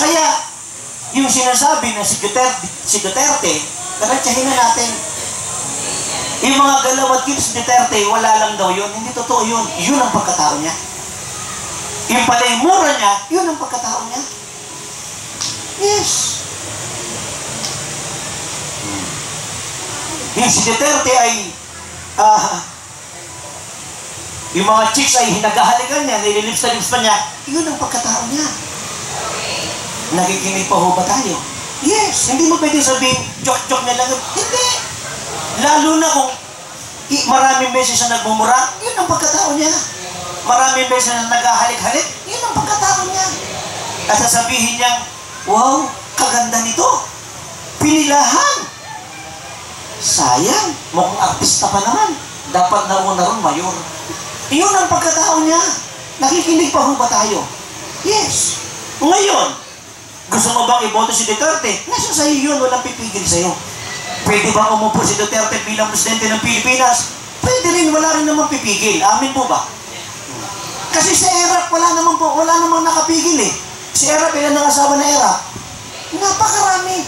Speaker 2: Kaya, yung sinasabi na si Duterte, si Duterte, nakatsahin na natin. Yung mga galaw at kids Duterte, wala lang daw yun. Hindi totoo yun. Yun ang pagkatao niya. Yung pala yung mura niya, yun ang pagkatao niya. Yes. Yung si Duterte ay, ah, yung mga chicks ay hinagahalikan niya, nililips na lips pa niya, yun ang pagkatao niya. Nakikinig pa ho ba tayo? Yes, hindi mo pwede sabihin, joke-joke na lang. Hindi. Lalo na kung i- maraming beses na nagmumura, yun ang pagkatao niya. Maraming beses na naghahalik-halik, yun ang pagkatao niya. At sasabihin niya, wow, kaganda nito. Pinilahan. Sayang, mukhang artista pa naman. Dapat nauna ron mayor. Iyon ang pagkatao niya. Nakikinig pa ho ba tayo? Yes. Ngayon, Gusto mo bang iboto si Duterte? Nasa sa'yo yun, walang pipigil sa'yo. Pwede ba umupo si Duterte bilang presidente ng Pilipinas? Pwede rin, wala rin namang pipigil. Amin po ba? Kasi sa Iraq, wala naman po, wala namang nakapigil eh. Si Iraq, ilan ang asawa na Iraq? Napakarami.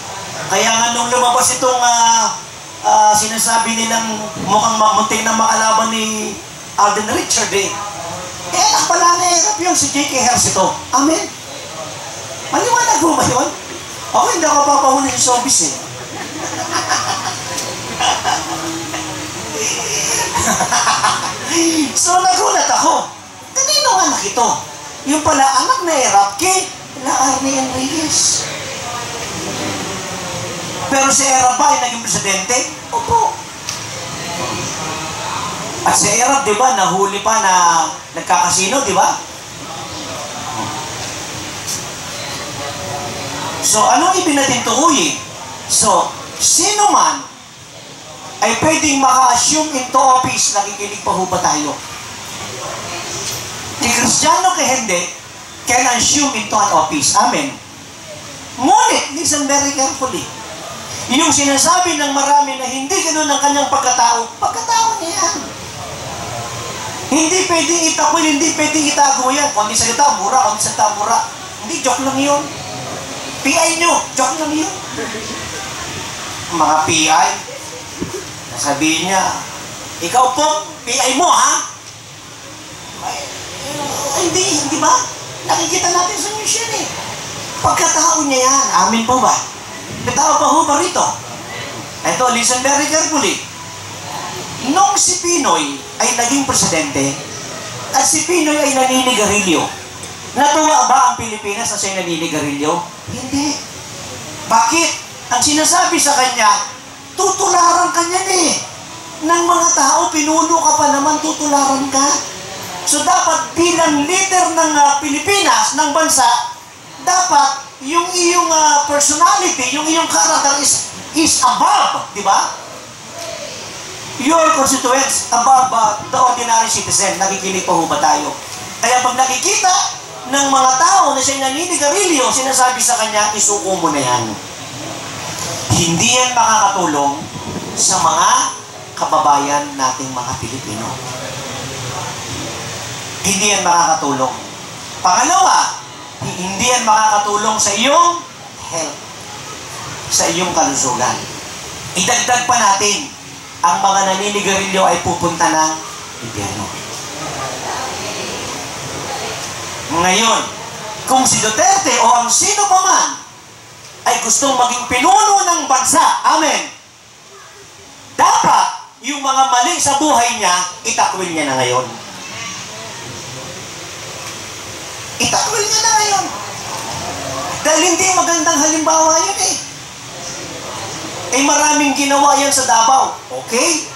Speaker 2: Kaya nga nung lumabas itong ah, ah, sinasabi nilang mukhang mamunting na makalaban ni Alden Richard eh. Eh, pala na Iraq yun, si J.K. Hersito. Amen. Maliwanag mo ba yun? Ako hindi ako papahuli sa showbiz eh. so nagulat ako. Kanino anak ito? Yung pala anak na Erap kay La Arne Enriquez. Pero si Erap ba ay naging presidente? Opo. At si Erap, di ba, nahuli pa na nagkakasino, di ba? So, anong ibinatintukoy? So, sino man ay pwedeng maka-assume into office, nakikinig pa ho ba tayo? Kay Kristiyano kay hindi, can assume into an office. Amen. Ngunit, listen very carefully. Yung sinasabi ng marami na hindi ganun ang kanyang pagkatao, pagkatao niya. Hindi pwedeng itakwil, hindi pwedeng itago yan. Kung hindi salita, mura. Kung hindi salita, mura. Hindi, joke lang yun. PI nyo, joke lang yun. Mga PI, sabihin niya, ikaw po, PI mo, ha? Ay, eh, hindi, hindi ba? Nakikita natin sa news yan eh. Pagkatao niya yan, amin po ba? May tao pa ho ba rito? Ito, listen very carefully. Nung si Pinoy ay naging presidente, at si Pinoy ay naninigarilyo, natuwa ba ang Pilipinas na siya'y naninigarilyo? Hindi. Bakit? Ang sinasabi sa kanya, tutularan ka niyan eh. Ng mga tao, pinuno ka pa naman, tutularan ka. So dapat bilang leader ng ah, Pilipinas, ng bansa, dapat yung iyong ah, personality, yung iyong character is, is above, di ba? Your constituents above ah, the ordinary citizen. Nakikinig pa ho ba tayo? Kaya pag nakikita ng mga tao na siya naninigarilyo, sinasabi sa kanya, isuko mo na yan. Hindi yan makakatulong sa mga kababayan nating mga Pilipino. Hindi yan makakatulong. Pangalawa, hindi yan makakatulong sa iyong health, sa iyong kalusugan. Idagdag pa natin, ang mga naninigarilyo ay pupunta ng impyerno. Ngayon, kung si Duterte o ang sino pa man ay gustong maging pinuno ng bansa, amen, dapat yung mga mali sa buhay niya, itakwil niya na ngayon. Itakwil niya na ngayon. Dahil hindi magandang halimbawa yun eh. Eh maraming ginawa yan sa Davao. Okay.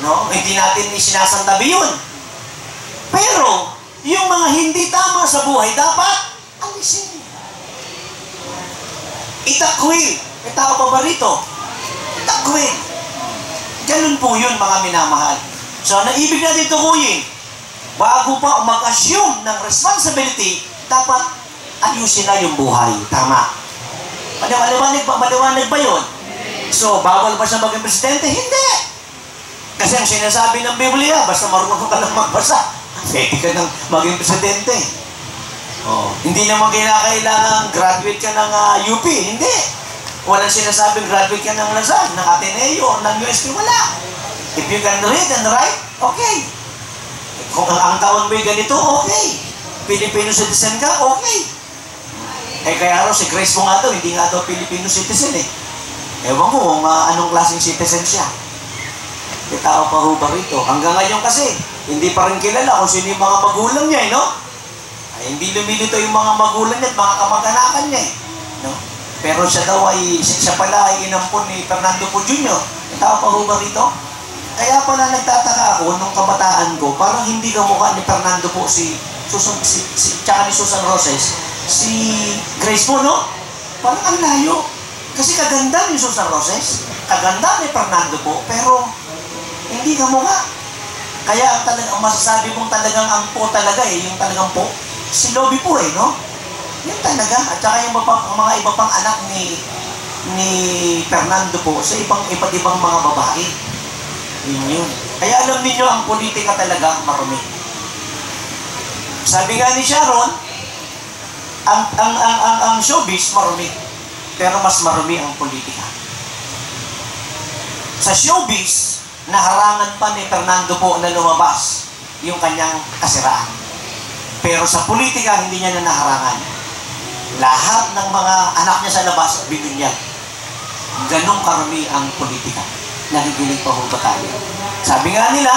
Speaker 2: No? Hindi natin isinasantabi yun. Pero, yung mga hindi tama sa buhay, dapat alisin. Itakwil. May tao pa ba rito? Itakwil. Ganun po yun, mga minamahal. So, ang ibig natin tukuyin, bago pa mag-assume ng responsibility, dapat ayusin na yung buhay. Tama. Maliwanag ba, maliwanag ba yun? So, bawal ba siya maging presidente? Hindi! Kasi ang sinasabi ng Biblia, basta marunong ka lang magbasa, pwede ka nang maging presidente. Oh, hindi naman kinakailangan graduate ka ng ah, UP. Hindi. Walang sinasabing graduate ka ng Lazan, ng Ateneo, ng UST. Wala. If you can read and write, okay. Kung ang, ang taon mo'y ganito, okay. Filipino citizen ka, okay. Eh kaya raw si Grace mo nga daw, hindi nga daw Filipino citizen eh. Ewan ko kung ah, anong klaseng citizen siya. May tao pa ho ba rito? Hanggang ngayon kasi, hindi pa rin kilala kung sino yung mga magulang niya, eh, no? Ay, hindi lumilito yung mga magulang niya at mga kamag-anakan niya, eh. No? Pero siya daw ay, siya pala ay inampon ni Fernando Po Jr. Tao pa ho ba rito? Kaya pala nagtataka ako nung kabataan ko, parang hindi ka mukha ni Fernando po si Susan, si, si, tsaka ni Susan Roses, si Grace po, no? Parang ang layo. Kasi kaganda ni Susan Roses, kaganda ni Fernando po, pero hindi ka mukha. Kaya ang talagang ang masasabi mong talagang ang po talaga eh, yung talagang po, si Lobby po eh, no? Yan talaga. At saka yung mga, mga iba pang anak ni ni Fernando po sa ibang iba't ibang mga babae. Yun yun. Kaya alam niyo ang politika talaga marumi. Sabi nga ni Sharon, ang, ang, ang, ang, ang showbiz marumi. Pero mas marumi ang politika. Sa showbiz, naharangan pa ni Fernando po na lumabas yung kanyang kasiraan. Pero sa politika, hindi niya na naharangan. Lahat ng mga anak niya sa labas, binunyag. Ganong karami ang politika. Nakikinig pa ho ba tayo? Sabi nga nila,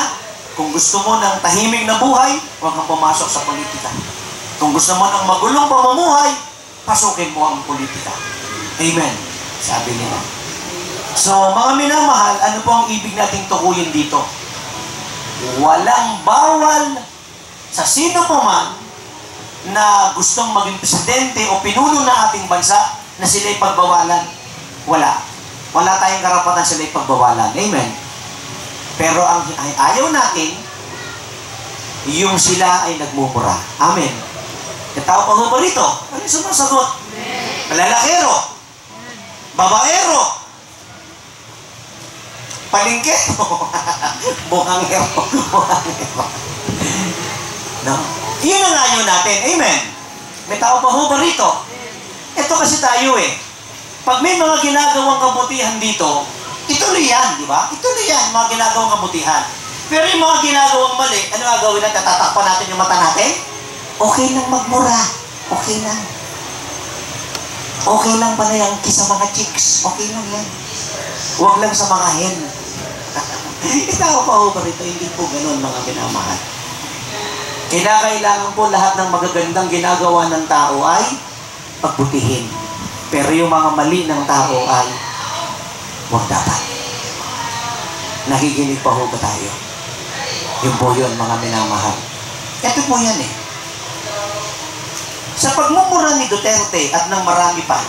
Speaker 2: kung gusto mo ng tahimik na buhay, huwag kang pumasok sa politika. Kung gusto mo ng magulong pamumuhay, pasukin mo ang politika. Amen. Sabi nila. So, mga minamahal, ano po ang ibig nating tukuyin dito? Walang bawal sa sino pa man na gustong maging presidente o pinuno ng ating bansa na sila'y pagbawalan. Wala. Wala tayong karapatan sila'y pagbawalan. Amen. Pero ang ay, ayaw natin, yung sila ay nagmumura. Amen. Katao pa ba rito? Ano yung sumasagot? Malalakero. Babaero. Palingkero. Buhangero. Buhangero. No? Iyon ang ayaw natin. Amen. May tao pa ho ba rito? Ito kasi tayo eh. Pag may mga ginagawang kabutihan dito, ituloy yan, di ba? Ituloy yan, mga ginagawang kabutihan. Pero yung mga ginagawang mali, ano gagawin natin? Tatatakpan natin yung mata natin? Okay lang magmura. Okay lang. Okay lang pa na yung sa mga chicks. Okay lang yan. Huwag lang sa mga hen. Ikaw pa ho ba rito? Hindi po ganun mga minamahal. Kinakailangan po lahat ng magagandang ginagawa ng tao ay pagbutihin. Pero yung mga mali ng tao ay huwag dapat. Nakikinig pa ho ba tayo? Yung po yun, mga minamahal. Ito po yan eh. Sa pagmumura ni Duterte at ng marami pa,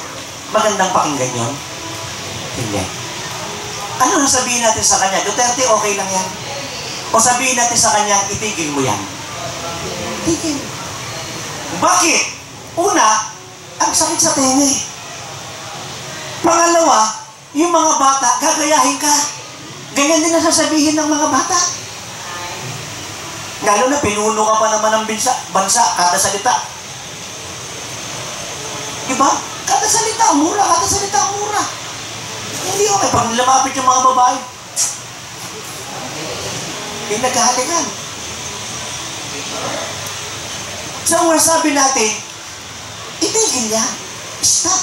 Speaker 2: magandang pakinggan yun? Hindi. Ano sabihin natin sa kanya? Duterte, okay lang yan. O sabihin natin sa kanya, itigil mo yan. Tigil. Bakit? Una, ang sakit sa tenga eh. Pangalawa, yung mga bata, gagayahin ka. Ganyan din ang sasabihin ng mga bata. Lalo na pinuno ka pa naman ng bansa, bansa kada salita. Diba? Kada salita, mura, kada salita, mura. Hindi okay. Pag lumapit yung mga babae, pinaghahalikan. So, ang masabi natin, itigil niya. Stop.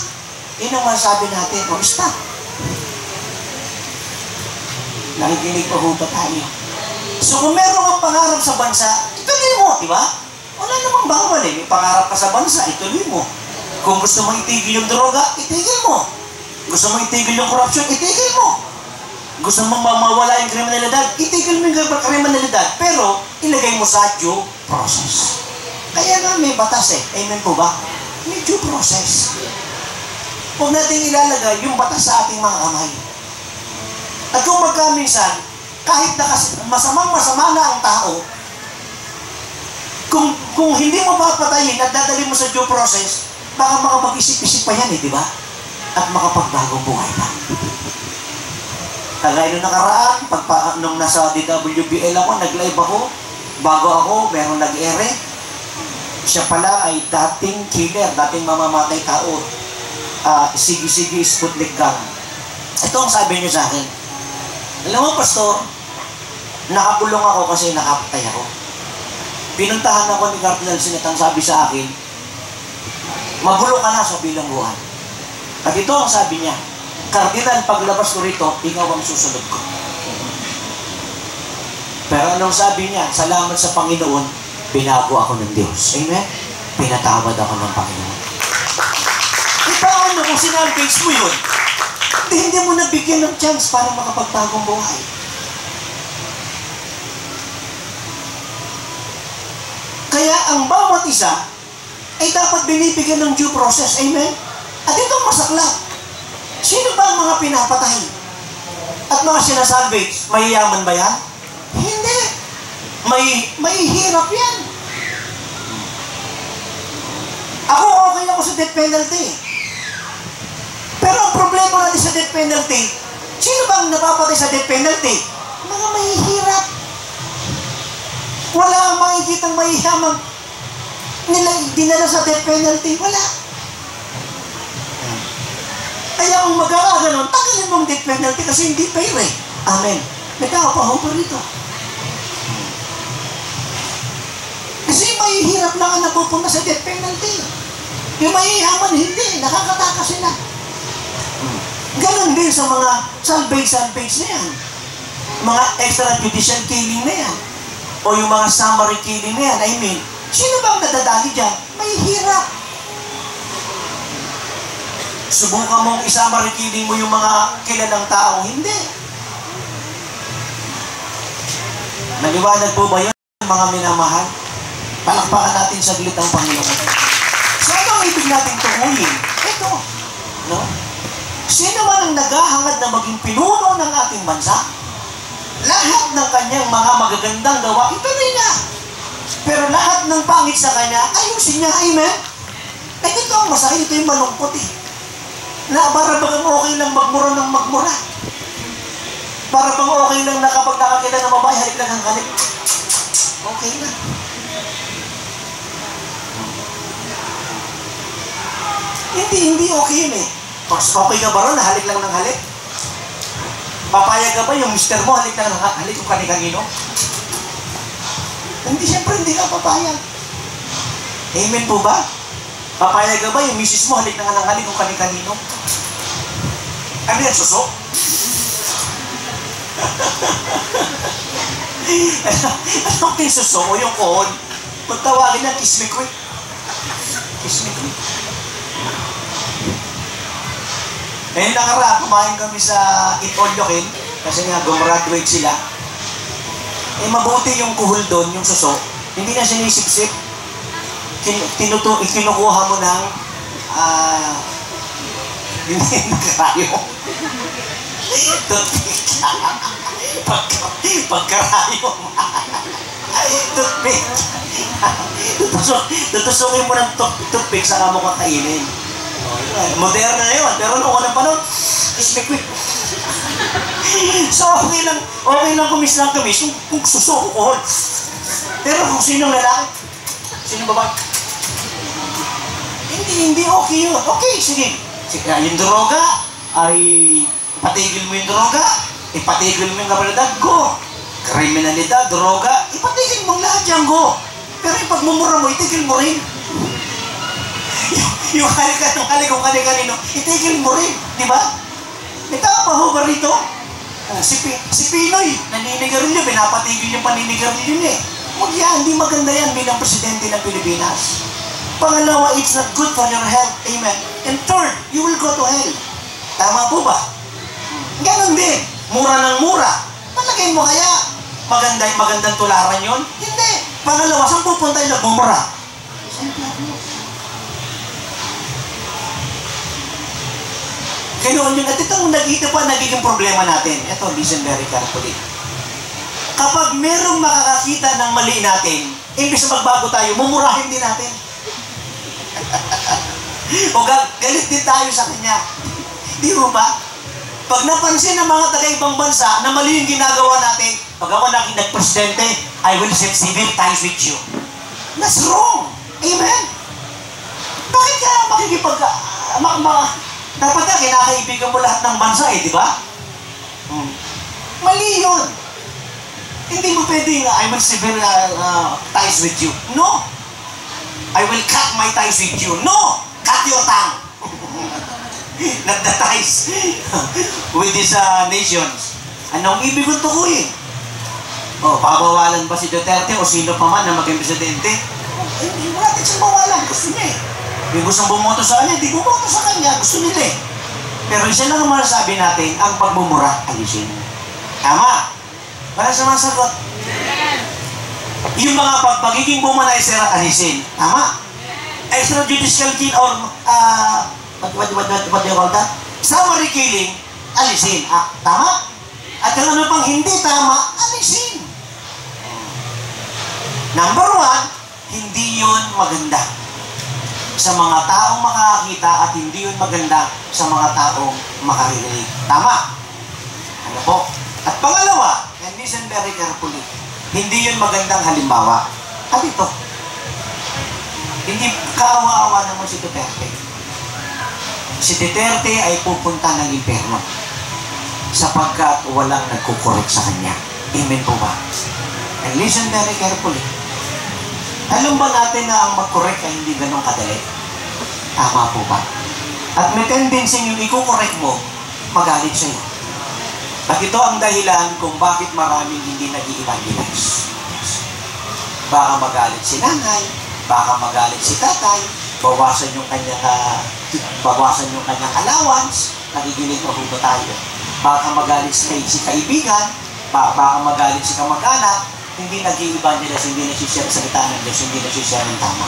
Speaker 2: Yun ang masabi natin. O, stop. Nakikinig pa ho ba tayo? So, kung meron kang pangarap sa bansa, ituloy mo, di ba? Wala namang bawal eh. May pangarap ka sa bansa, ituloy mo. Kung gusto mo itigil yung droga, itigil mo. Gusto mo itigil yung korupsyon, itigil mo. Gusto mo mawala yung kriminalidad, itigil mo yung kriminalidad. Pero, ilagay mo sa due process. Kaya nga may batas eh. Amen po ba? May due process. Huwag natin ilalagay yung batas sa ating mga kamay. At kung magkaminsan, kahit na masamang masama na ang tao, kung, kung hindi mo papatayin at dadali mo sa due process, baka makapag-isip-isip pa yan eh, di ba? At makapagbagong buhay pa. Kagaya nung nakaraan, pag, pa, nung nasa DWBL ako, nag-live ako, bago ako, meron nag-ere, siya pala ay dating killer, dating mamamatay tao. Uh, sige-sige, Sputnik gun. Ito ang sabi niyo sa akin. Alam mo, Pastor, nakakulong ako kasi nakapatay ako. Pinuntahan ako ni Cardinal Sinat, ang sabi sa akin, magulo ka na sa bilangguan. At ito ang sabi niya, Cardinal, paglabas ko rito, ikaw ang susunod ko. Pero anong sabi niya? Salamat sa Panginoon, binago ako ng Diyos. Amen? Pinatawad ako ng Panginoon. E paano kung sinalvage mo yun? Hindi, hindi mo nabigyan ng chance para makapagbagong buhay. Kaya ang bawat isa ay dapat binibigyan ng due process. Amen? At ito ang masaklap. Sino ba ang mga pinapatay? At mga sinasalvage, mayayaman ba yan? Hindi. May, may hirap yan. Ako okay ako sa death penalty. Pero ang problema natin sa death penalty, sino bang napapatay sa death penalty? Mga mahihirap. Wala ang makikitang mahihamang nila dinala sa death penalty. Wala. Kaya kung magkakaganon, tagalin mong death penalty kasi hindi fair eh. Amen. Nagkakapahaw pa rito. Kasi mahihirap lang ang napupunta sa death penalty. Yung mahihaman, hindi. Nakakataka sila. Ganon din sa mga salvage-salvage na yan. Mga extrajudicial killing na yan. O yung mga summary killing na yan. I mean, sino bang nadadali dyan? Mahihirap. Subukan mong isama killing mo yung mga kilalang tao. Hindi. Naliwanag po ba yun, mga minamahal? Palakpakan natin saglit ang Panginoon. So, ano ang ibig natin tunguhin? Ito. No? Sino man ang naghahangad na maging pinuno ng ating bansa, lahat ng kanyang mga magagandang gawa, ituloy na. Pero lahat ng pangit sa kanya, ayusin niya. Amen? Eh, ito ang masakit. Ito yung malungkot eh. Na para bang okay lang magmura ng magmura. Para bang okay lang na kapag nakakita ng babae, halik lang ang halik. Okay na. Hindi, hindi okay yun eh. Pag okay ka ba ron, halik lang ng halik? Papayag ka ba yung mister mo, halik lang ng halik kung kani-kanino? Hindi, siyempre hindi ka papayag. Amen po ba? Papayag ba yung misis mo, halik na nga ng halik kung kani-kanino? Ano yan, suso? ano ang suso o yung kohon? Kung tawagin na, kiss me quick. Kiss me quick. Eh, nakaraan, kumain kami sa Itolyokin kasi nga gumraduate sila. Eh, mabuti yung kuhol doon, yung suso. Hindi na sinisipsip. Kin tinutu kinukuha mo ng ah hindi nagkarayo. Toothpick. Pagka, pagkarayo. Toothpick. Tutusok, tutusokin mo ng toothpick saka mo kakainin. Moderna na yun, pero noong unang panahon, is me quick. so, okay lang, okay lang kumis lang kumis kung, kung suso ko Pero kung sinong lalaki, sino babae, hindi, hindi okay yun. Okay, sige. sige yung droga, ay patigil mo yung droga, ipatigil mo yung kabalidad ko. Kriminalidad, droga, ipatigil mo lahat yan ko. Pero yung pagmumura mo, itigil mo rin yung, yung halikan ng halik kung kani-kanino, itigil mo rin, di ba? May tao pa ho ba rito? Oh, si, P si Pinoy, naninigarilyo, pinapatigil yung paninigarilyo niya eh. Huwag yan, hindi maganda yan bilang presidente ng Pilipinas. Pangalawa, it's not good for your health. Amen. And third, you will go to hell. Tama po ba? Ganon din. Mura ng mura. Palagay mo kaya, maganda magandang tularan yon? Hindi. Pangalawa, saan pupunta yung nagmumura? Ganoon yun. At itong ito pa nagiging problema natin. Ito, listen very carefully. Kapag merong makakakita ng mali natin, imbis magbago tayo, mumurahin din natin. O galit din tayo sa kanya. Di mo ba? Pag napansin ng mga taga-ibang bansa na mali yung ginagawa natin, pag ako naging nagpresidente, I will set civil ties with you. That's wrong. Amen? Bakit ka makikipag... Uh, ma, ma, dapat nga, kinakaibigan mo lahat ng bansa eh, di ba? Hmm. Mali yun. Hindi mo pwedeng, uh, I will sever uh, uh, ties with you. No. I will cut my ties with you. No. Cut your tongue. Not the ties with these uh, nations. Anong ibig kong tukuyin? Oh, pabawalan ba si Duterte o sino pa man na maging presidente? Oh, hindi mo natin siyang bawalan. Gusto niya eh. Yung gustong bumoto sa kanya, di bumoto sa kanya. Gusto nila eh. Pero isa lang naman sabi natin, ang pagmumura, alisin. Tama. Para sa mga sagot. Yung mga pag pagiging womanizer, alisin. Tama. Extrajudicial kill or, uh, what, what, what, what, what do you call that? Summary killing, alisin. Ah, tama? At yung ano pang hindi tama, alisin. Number one, hindi yun maganda. sa mga taong makakakita at hindi yun maganda sa mga taong makarinig. Tama? Ano po? At pangalawa, and listen very carefully, hindi yun magandang halimbawa. At ito, hindi kaawa-awa naman si Duterte. Si Duterte ay pupunta ng impyerno sapagkat walang nagkukorek sa kanya. Amen po ba? And listen very carefully. Alam ba natin na ang mag-correct ay hindi ganun kadali? Tama po ba? At may tendency yung ikukorek mo, magalit sa'yo. At ito ang dahilan kung bakit maraming hindi nag evangelize Baka magalit si nanay, baka magalit si tatay, bawasan yung kanyang, uh, bawasan yung kanyang allowance, nakikinig pa ba tayo? Baka magalit si, si kaibigan, baka, magalit si kamag-anak, hindi nag evangelize hindi nagsishare sa salita ng Diyos, hindi nagsishare ng tama.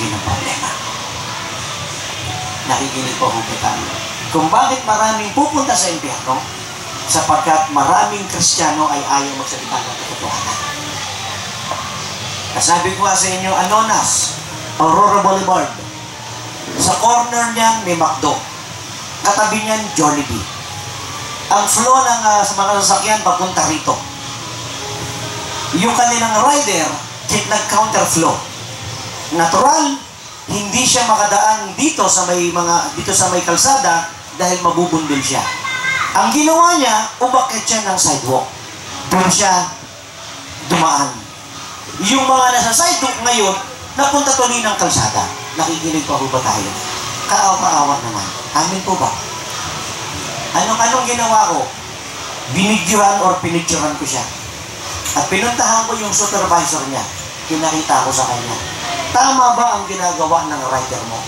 Speaker 2: Yun ang problema. Nakikinig pa ba tayo? Kung bakit maraming pupunta sa impyerno, sapagkat maraming Kristiyano ay ayaw magsalita ng katotohanan. Kasabi ko sa inyo, Anonas, Aurora Boulevard. Sa corner niyan, may McDo. Katabi niyan, Jollibee. Ang flow ng uh, sa mga sasakyan papunta rito. Yung kanilang rider, nag-counter flow. Natural, hindi siya makadaan dito sa may mga dito sa may kalsada dahil mabubundol siya. Ang ginawa niya, umakit siya ng sidewalk. Doon siya dumaan. Yung mga nasa sidewalk ngayon, napunta tuloy ng kalsada. Nakikinig pa ba tayo? Kaawa-kaawa naman. Amin po ba? Anong-anong ginawa ko? Binidyohan or pinicturean ko siya. At pinuntahan ko yung supervisor niya. Pinakita ko sa kanya. Tama ba ang ginagawa ng rider mo?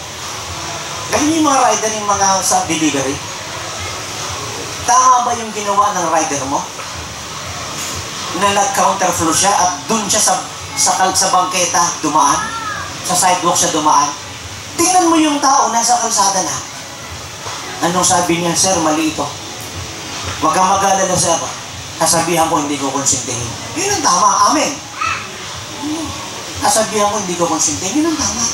Speaker 2: Ganyan yung mga rider yung mga sa delivery. Tama ba yung ginawa ng rider mo? Na nag-counterflow siya at dun siya sa, sa, sa bangketa dumaan? Sa sidewalk siya dumaan? Tingnan mo yung tao nasa kalsada na. Anong sabi niya, Sir, mali ito. Huwag kang mag-alala, Sir. Kasabihan ko, hindi ko konsintihin. Yun ang tama. Amen. Kasabihan ko, hindi ko konsintihin. Yun ang tama.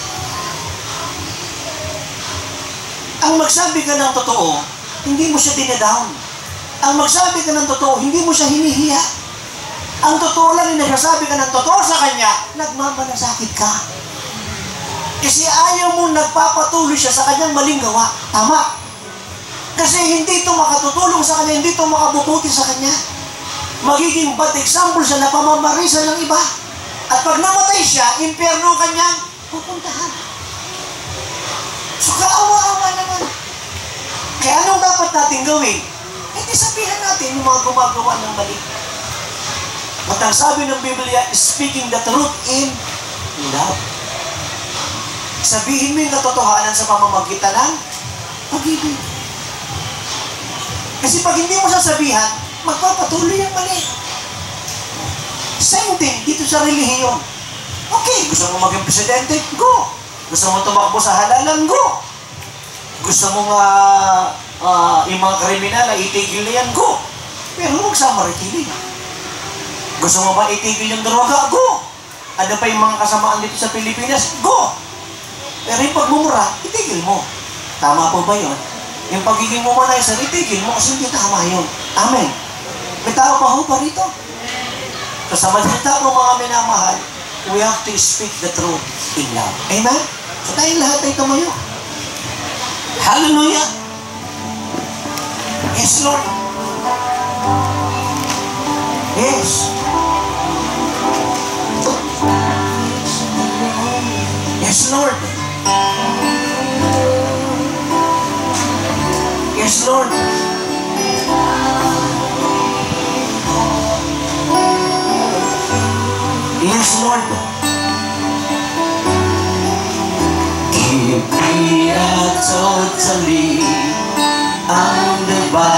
Speaker 2: Ang magsabi ka ng totoo, hindi mo siya dinadown. Ang magsabi ka ng totoo, hindi mo siya hinihiya. Ang totoo lang yung nagsasabi ka ng totoo sa kanya, nagmamalasakit ka. Kasi ayaw mo nagpapatuloy siya sa kanyang maling gawa. Tama. Kasi hindi ito makatutulong sa kanya, hindi ito makabubuti sa kanya. Magiging bad example siya na pamamarisa ng iba. At pag namatay siya, impyerno kanyang pupuntahan. So kaawa-awa naman. Kaya anong dapat natin gawin? Hindi sabihan natin yung mga gumagawa ng mali. At ang sabi ng Biblia, speaking the truth in love. Sabihin mo yung katotohanan sa pamamagitan ng pag-ibig. Kasi pag hindi mo sasabihan, magpapatuloy ang mali. Same thing dito sa relihiyon. Okay, gusto mo maging presidente? Go! Gusto mo tumakbo sa halalan? Go! Gusto mo nga uh, yung mga kriminal ay itigil na yan? Go! Pero huwag sa maritigil. Gusto mo ba itigil yung droga? Go! Ano pa yung mga kasamaan dito sa Pilipinas? Go! Pero yung pagmumura, itigil mo. Tama po ba yun? Yung pagiging womanizer, itigil mo kasi hindi tama yun. Amen. May tao pa ho pa rito. So sa mo mga minamahal, we have to speak the truth in love. Amen? So tayong lahat ay tumayo. Hallelujah! Yes, Lord. Yes. Yes, Lord. Yes, Lord. Yes, Lord. Give me a totally undivided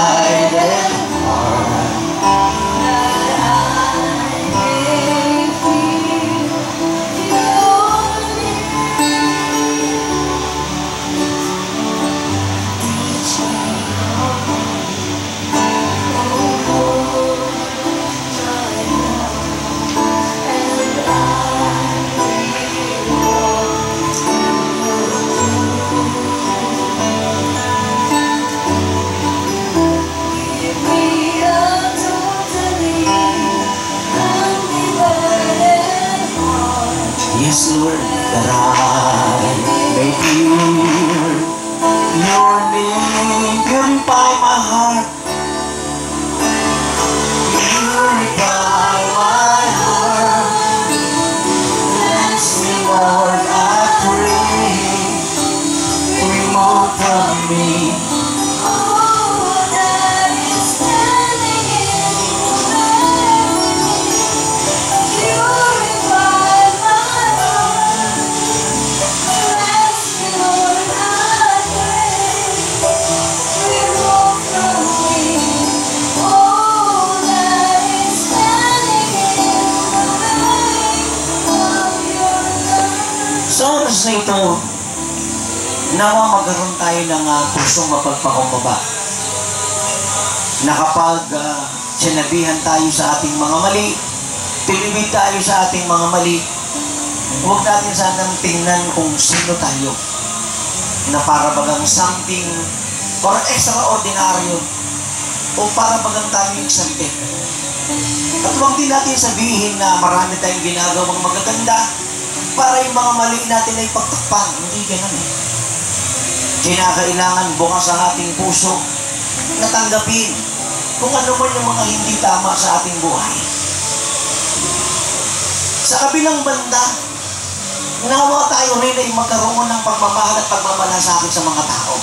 Speaker 2: Na kapag ah, sinabihan tayo sa ating mga mali, tinibig tayo sa ating mga mali, huwag natin sanang tingnan kung sino tayo na para bagang something or extraordinaryo o para bagang tayo exempted. At huwag din natin sabihin na marami tayong ginagawang magaganda para yung mga mali natin ay pagtakpan. Hindi ganun eh. Kinakailangan bukas ang ating puso na tanggapin kung ano man yung mga hindi tama sa ating buhay. Sa kabilang banda, nawa tayo rin ay magkaroon ng pagmamahal at pagmamalasakit sa mga tao.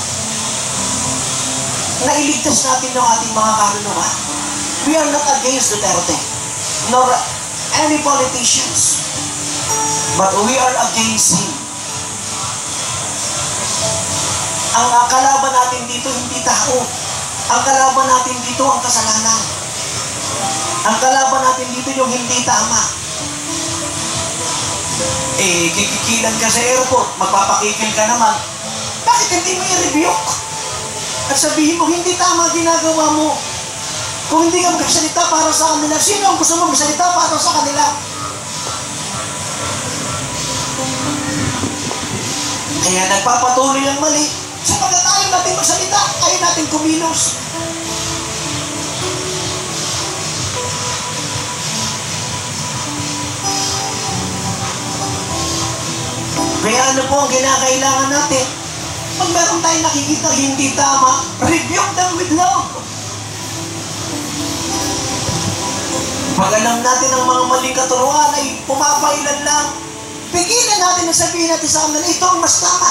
Speaker 2: Nailigtas natin ng ating mga kaluluwa. We are not against Duterte, nor any politicians. But we are against him. Ang kalaban natin dito hindi tao. Ang kalaban natin dito ang kasalanan. Ang kalaban natin dito yung hindi tama. Eh, kikikilan ka sa airport, magpapakikil ka naman. Bakit hindi mo i-rebuke? At sabihin mo, hindi tama ginagawa mo. Kung hindi ka magsalita para sa kanila, sino ang gusto mo magsalita para sa kanila? Kaya nagpapatuloy ang mali. Natin magsalita, ayaw natin kumilos. Kaya ano po ang kinakailangan natin? Pag meron tayong nakikita hindi tama, rebuke them with love. Pag alam natin ang mga maling katuruan ay pumapailan lang, pigilan natin na sabihin natin sa kanila, ito ang mas tama.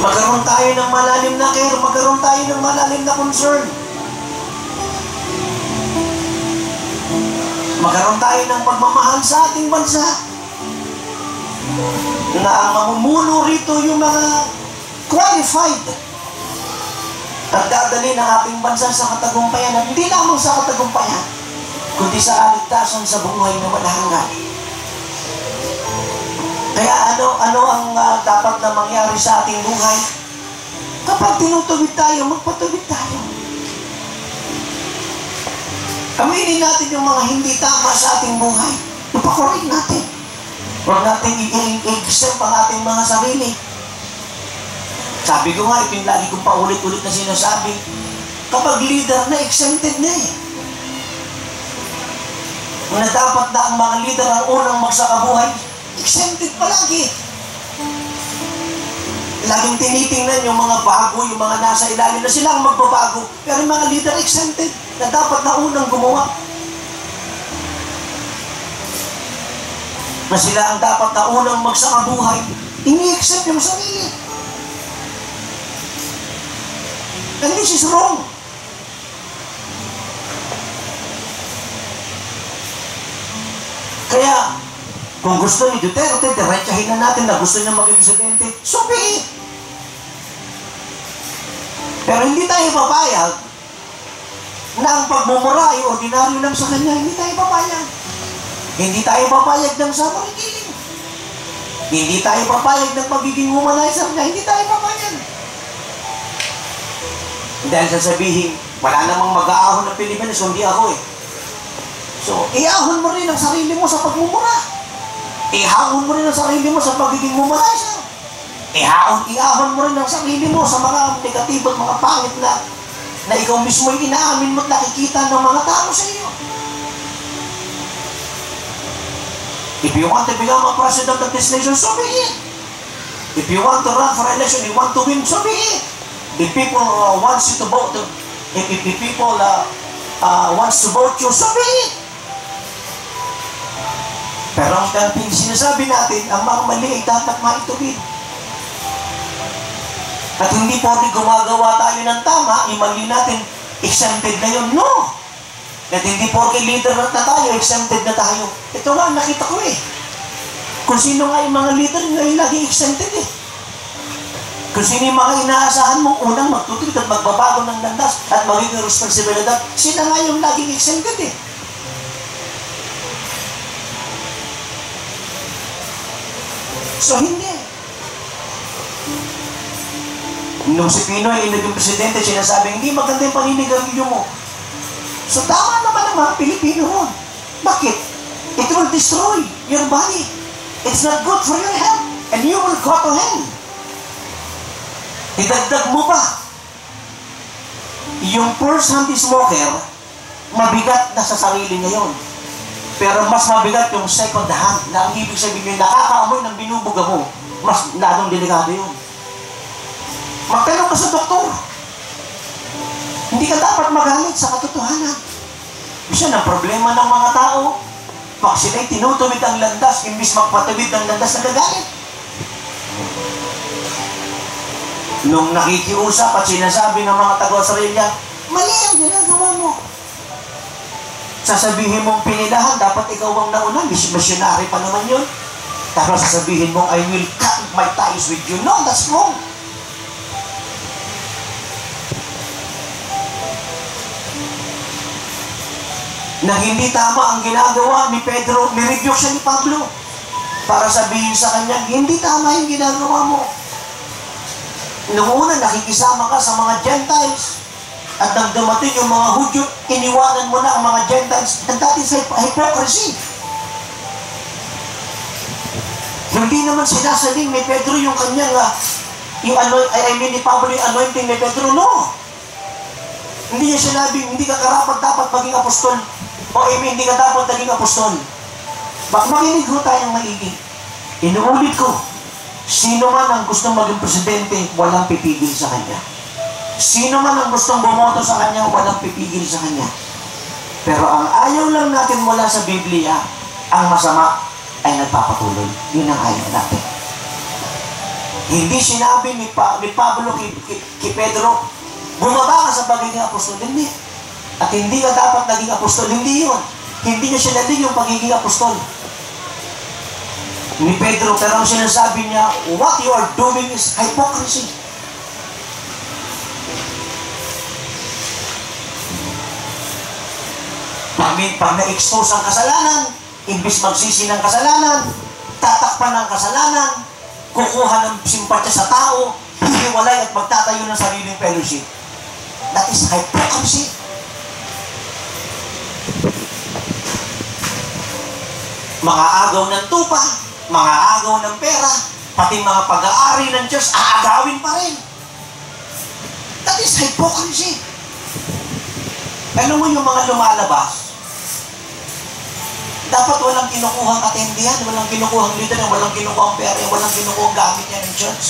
Speaker 2: Magkaroon tayo ng malalim na care, magkaroon tayo ng malalim na concern. Magkaroon tayo ng pagmamahal sa ating bansa. Na ang mamumuno rito yung mga qualified at dadali ng ating bansa sa katagumpayan at hindi lamang sa katagumpayan, kundi sa kaligtasan sa buhay na walang hanggan. Kaya ano ano ang ah, dapat na mangyari sa ating buhay? Kapag tinutuwid tayo, magpatuwid tayo. Aminin natin yung mga hindi tama sa ating buhay. Ipakorek natin. Huwag natin i-exempt ang ating mga sarili. Sabi ko nga, ito yung lagi kong paulit-ulit na sinasabi. Kapag leader na, exempted na eh. Na dapat na ang mga leader ang unang magsakabuhay, exempted palagi. Laging tinitingnan yung mga bago, yung mga nasa ilalim na sila ang magbabago. Pero yung mga leader exempted na dapat na unang gumawa. Na sila ang dapat na unang magsakabuhay. Ini-accept yung sarili. And this is wrong. Kaya, kung gusto ni Duterte, diretsahin na natin na gusto niya maging presidente, it. Pero hindi tayo papayag na ang pagmumura ay ordinaryo lang sa kanya. Hindi tayo papayag. Hindi tayo papayag ng sa pagkikiling. Hindi tayo papayag ng magiging humanizer niya. Hindi tayo papayag. Dahil sasabihin, wala namang mag-aahon ng Pilipinas, kundi ako eh. So, iahon mo rin ang sarili mo sa pagmumura. Ihahon mo rin ang sarili mo sa pagiging humanizer. Ihahon, iahon mo rin ang sarili mo sa mga negatibo at mga pangit na na ikaw mismo ay inaamin mo at nakikita ng mga tao sa iyo. If you want to become a president of this nation, so be it. If you want to run for election, you want to win, so be it. If people uh, wants you to vote, if, if the people uh, uh, wants to vote you, so be it. Pero ang ang sinasabi natin, ang mga mali ay dapat maituwid. At hindi po rin gumagawa tayo ng tama, yung mali natin, exempted na yun. No! At hindi po rin leader na tayo, exempted na tayo. Ito nga, nakita ko eh. Kung sino nga yung mga leader, ngayon lagi exempted eh. Kung sino yung mga inaasahan mong unang magtutulid at magbabago ng landas at magiging responsibilidad, sila nga yung laging exempted eh. So, hindi. Nung si Pinoy ay naging presidente, sinasabi, hindi maganda yung paninigarilyo mo. So, tama naman ang mga Pilipino ron. Bakit? It will destroy your body. It's not good for your health. And you will go to hell. Idagdag mo pa. Yung first-hand smoker, mabigat na sa sarili niya yun. Pero mas mabigat yung second hand na ang ibig sabihin yung nakakaamoy ng binubuga mo, mas lalong delikado yun. Magtanong ka sa doktor. Hindi ka dapat magalit sa katotohanan. Isa ang problema ng mga tao. Pag sila'y tinutuwid ang landas, imbis magpatawid ng landas na gagalit. Nung nakikiusap at sinasabi ng mga taga-Australia, mali ang ginagawa mo. Sasabihin mong pinilahan, dapat ikaw ang nauna, mis- missionary pa naman yun. Tapos sasabihin mong, I will cut my ties with you. No, that's wrong. na hindi tama ang ginagawa ni Pedro, nirebuke siya ni Pablo para sabihin sa kanya, hindi tama yung ginagawa mo. Noong una, nakikisama ka sa mga Gentiles at nang dumating yung mga Hudyo, iniwanan mo na ang mga Gentiles and that is hypocrisy. Hindi naman sinasaling ni Pedro yung kanyang, uh, yung ano, I mean ni Pablo yung anointing ni Pedro, no. Hindi niya sinabi, hindi ka karapat dapat maging apostol. O Amy, hindi ka dapat naging apostol. Bak makinig ho tayong maigi. Inuulit ko, sino man ang gustong maging presidente, walang pipigil sa kanya. Sino man ang gustong bumoto sa kanya, walang pipigil sa kanya. Pero ang ayaw lang natin mula sa Biblia, ang masama ay nagpapatuloy. Yun ang ayaw natin. Hindi sinabi ni, pa, ni Pablo kay, kay, kay Pedro, bumaba ka sa pagiging apostol. Hindi. At hindi ka dapat naging apostol. Hindi yun. Hindi niya sinabi yung pagiging apostol. Ni Pedro, pero ang sinasabi niya, what you are doing is hypocrisy. Pag, pag na-expose ang kasalanan, imbis magsisi ng kasalanan, tatakpan ng kasalanan, kukuha ng simpatya sa tao, hihiwalay at magtatayo ng sariling fellowship. That is hypocrisy. Mga agaw ng tupa, mga agaw ng pera, pati mga pag-aari ng Diyos, aagawin pa rin. That is hypocrisy. Alam mo yung mga lumalabas, dapat walang kinukuhang atendihan, walang kinukuhang leader, walang kinukuhang pera, walang kinukuhang gamit niya ng church.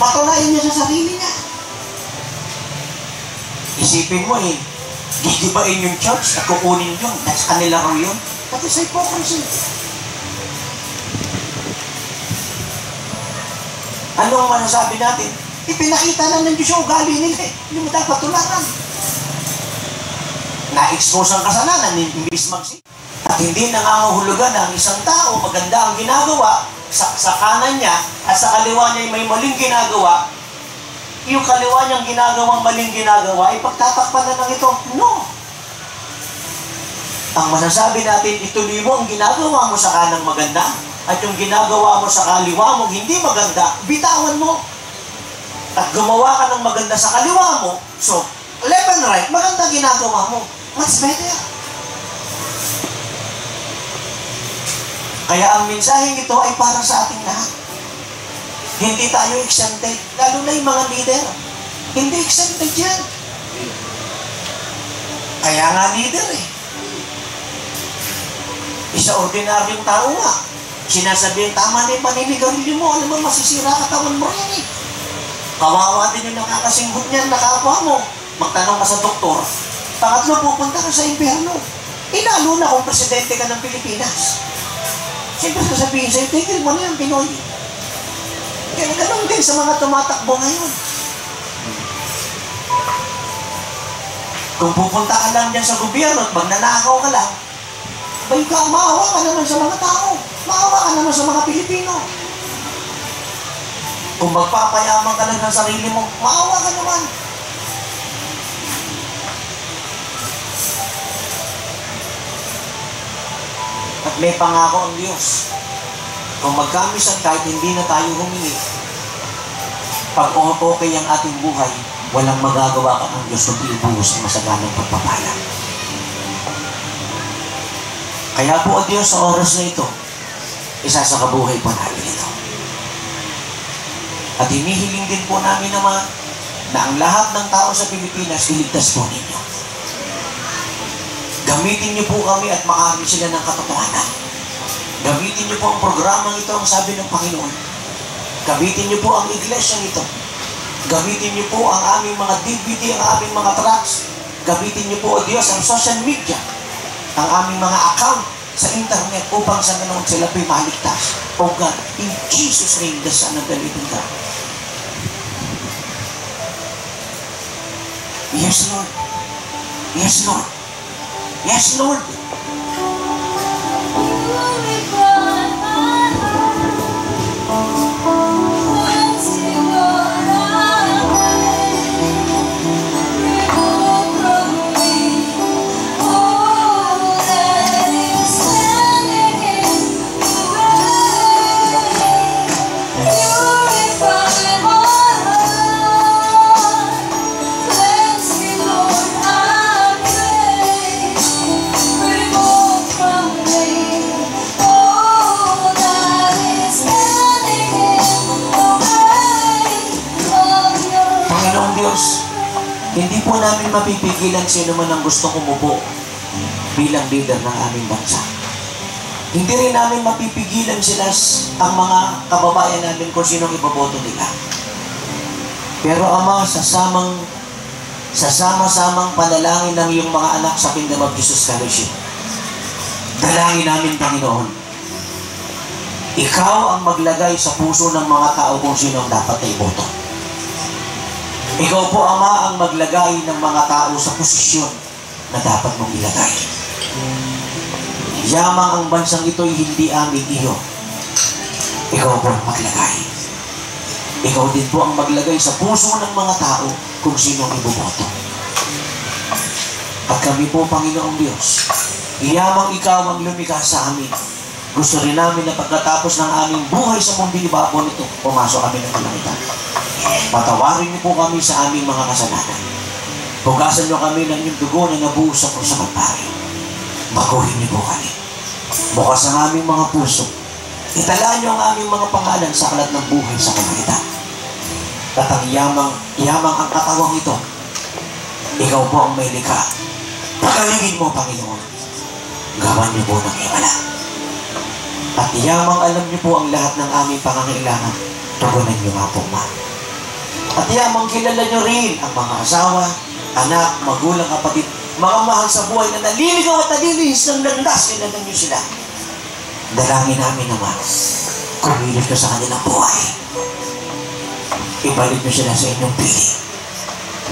Speaker 2: Patunayan niya sa sarili niya. Isipin mo eh, gigibain yung church at kukunin yun. That's kanila raw yun. That is hypocrisy. Ano ang masasabi natin? Ipinakita lang ng Diyos yung ugali nila eh. Hindi mo dapat tularan. Na-expose ang kasalanan, imbis magsi. At hindi nangangahulugan na ang isang tao, maganda ang ginagawa, sa, sa kanan niya, at sa kaliwa niya may maling ginagawa, yung kaliwa niyang ginagawang maling ginagawa, ay pagtatakpan na lang ito. No! Ang masasabi natin, ituloy mo ang ginagawa mo sa kanang maganda, at yung ginagawa mo sa kaliwa mo hindi maganda, bitawan mo. At gumawa ka ng maganda sa kaliwa mo, so, left and right, maganda ginagawa mo. Much better. Kaya ang mensaheng ito ay para sa ating lahat. Hindi tayo exempted, lalo na yung mga leader. Hindi exempted yan. Kaya nga leader eh. Isa ordinaryong tao nga. Sinasabihin, tama na yung paninigarilyo mo. Alam mo, masisira katawan mo yan eh. Kawawa din yung nakakasinghot niyan, nakapwa mo. Magtanong ka sa doktor. Pangatlo, pupunta ka sa impyerno. Inalo na kung presidente ka ng Pilipinas. Siyempre sasabihin sa'yo, tigil mo na yan, Pinoy. Kaya ganun din sa mga tumatakbo ngayon. Kung pupunta ka lang dyan sa gobyerno at magnanakaw ka lang, bay ka, maawa ka naman sa mga tao. Maawa ka naman sa mga Pilipino. Kung magpapayaman ka lang ng sarili mo, maawa ka naman. At may pangako ang Diyos. Kung magkamisan kahit hindi na tayo humingi, pag okay ang ating buhay, walang magagawa ka ng Diyos kundi ibuhos ang masaganang pagpapala. Kaya po ang Diyos sa oras na ito, isa sa kabuhay po namin ito. At hinihiling din po namin naman na ang lahat ng tao sa Pilipinas iligtas po ninyo. Gamitin niyo po kami at makamit sila ng katotohanan. Gamitin niyo po ang programang ito, ang sabi ng Panginoon. Gamitin niyo po ang iglesia ito. Gamitin niyo po ang aming mga DVD, ang aming mga tracks. Gamitin niyo po, O Diyos, ang social media, ang aming mga account sa internet upang sa ganun sila po'y maligtas. O God, in Jesus' name, the Son of the living God. Yes, Lord. Yes, Lord. Yes, Lord. Namin mapipigilan sino man ang gusto kumupo bilang leader ng aming bansa. Hindi rin namin mapipigilan sila ang mga kababayan namin kung sino ang iboboto nila. Pero Ama, sa samang sa sama-samang panalangin ng iyong mga anak sa Kingdom of Jesus Fellowship, dalangin namin, Panginoon, ikaw ang maglagay sa puso ng mga tao kung sino ang dapat na iboto. Ikaw po, Ama, ang maglagay ng mga tao sa posisyon na dapat mong ilagay. Yamang ang bansang ito'y hindi amin iyo. Ikaw po ang maglagay. Ikaw din po ang maglagay sa puso ng mga tao kung sino ang iboboto. At kami po, Panginoong Diyos, iyamang ikaw ang lumikha sa amin. Gusto rin namin na pagkatapos ng aming buhay sa mundo ibabon ito, pumasok kami ng kalangitan. Patawarin niyo po kami sa aming mga kasalanan. Pugasan niyo kami ng inyong dugo na nabuhos sa krus sa Kalbaryo. Baguhin niyo po kami. Bukas ang aming mga puso. Itala niyo ang aming mga pangalan sa kalat ng buhay sa kalangitan. At ang yamang, yamang ang katawang ito. Ikaw po ang may likha. Pagalingin mo, Panginoon. Gawan niyo po ng himala. At yamang alam niyo po ang lahat ng aming pangangailangan. Tugunan niyo nga po, Ma. At yamang kilala niyo rin ang mga asawa, anak, magulang, kapatid, mga mahal sa buhay na naliligaw at nalilihis ng landas, kilala niyo sila. Dalangin namin naman, kumilit ka sa kanilang buhay. Ibalik niyo sila sa inyong pili.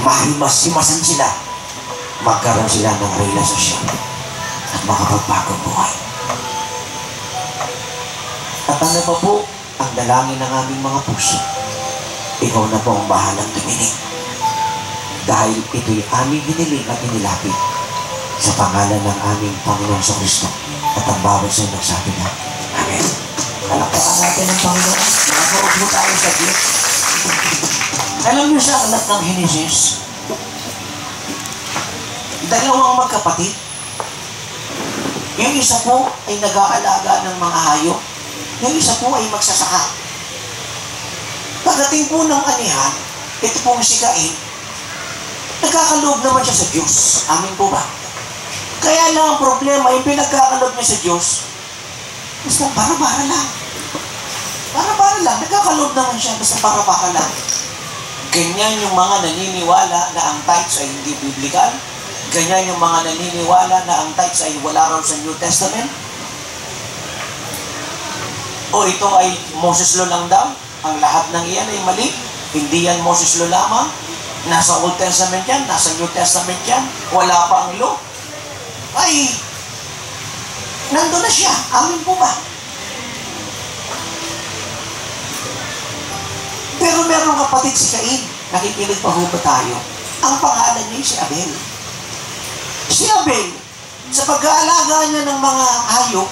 Speaker 2: Mahimas-himasan sila. Magkaroon sila ng relasasyon at makapagbagong buhay. At ano pa po ang dalangin ng aming mga puso? Ikaw na po ang bahalang tuminig. Dahil ito'y aming hiniling at inilapit sa pangalan ng aming Panginoon sa Kristo at ang bawat sa nagsabi na, Amen. Palakpakan natin ang Panginoon. Nakaupo po tayo sa Diyos. Alam niyo sa anak ng Henesis, dalawang magkapatid. Yung isa po ay nag-aalaga ng mga hayop. Yung isa po ay magsasaka. Pagdating po ng anihan, ito pong si Cain, nagkakaloob naman siya sa Diyos. Amin po ba? Kaya lang ang problema, yung pinagkakaloob niya sa Diyos, Basta para-para lang. Para-para lang. Nagkakaloob naman siya. Basta para-para lang. Ganyan yung mga naniniwala na ang tithes ay hindi biblical. Ganyan yung mga naniniwala na ang tithes ay wala raw sa New Testament. O ito ay Moses Law lang daw. Ang lahat ng iyan ay mali. Hindi yan Moses Law lamang. Nasa Old Testament yan, nasa New Testament yan. Wala pa ang law. Ay, nandun na siya. Amin po ba? Pero meron kapatid si Cain. Nakikinig pa ba tayo? Ang pangalan niya si Abel. Si Abel, sa pag-aalaga niya ng mga hayop,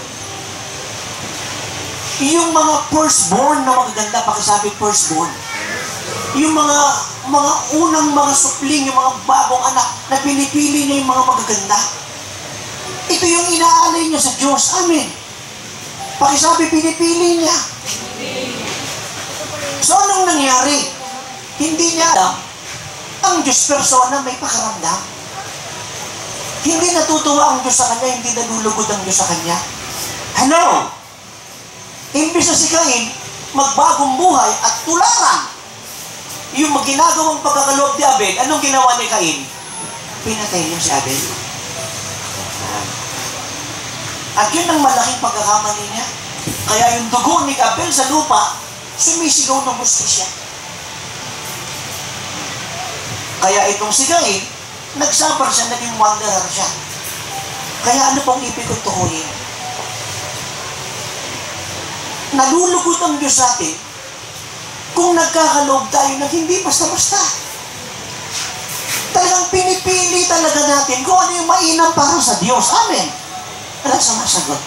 Speaker 2: yung mga firstborn na magaganda, pakisabi firstborn, yung mga mga unang mga supling, yung mga bagong anak, na pinipili niya yung mga magaganda. Ito yung inaalay niya sa Diyos. Amen. Pakisabi, pinipili niya. So, anong nangyari? Hindi niya alam. Ang Diyos persona may pakaramdam. Hindi natutuwa ang Diyos sa kanya, hindi nalulugod ang Diyos sa kanya. Hello? Imbis na si Cain, magbagong buhay at tularan yung ginagawang pagkakaloob ni Abel, anong ginawa ni Cain? Pinatay niya si Abel. At yun ang malaking pagkakamali niya. Kaya yung dugo ni Abel sa lupa, sumisigaw ng hustisya. Kaya itong si Cain, nagsabar siya, naging wanderer siya. Kaya ano pong ibig kong tukuyin? Nalulugod ang Diyos sa atin kung nagkakaloob tayo na hindi basta-basta. Talagang pinipili talaga natin kung ano yung mainam para sa Diyos. Amen. Walang sumasagot.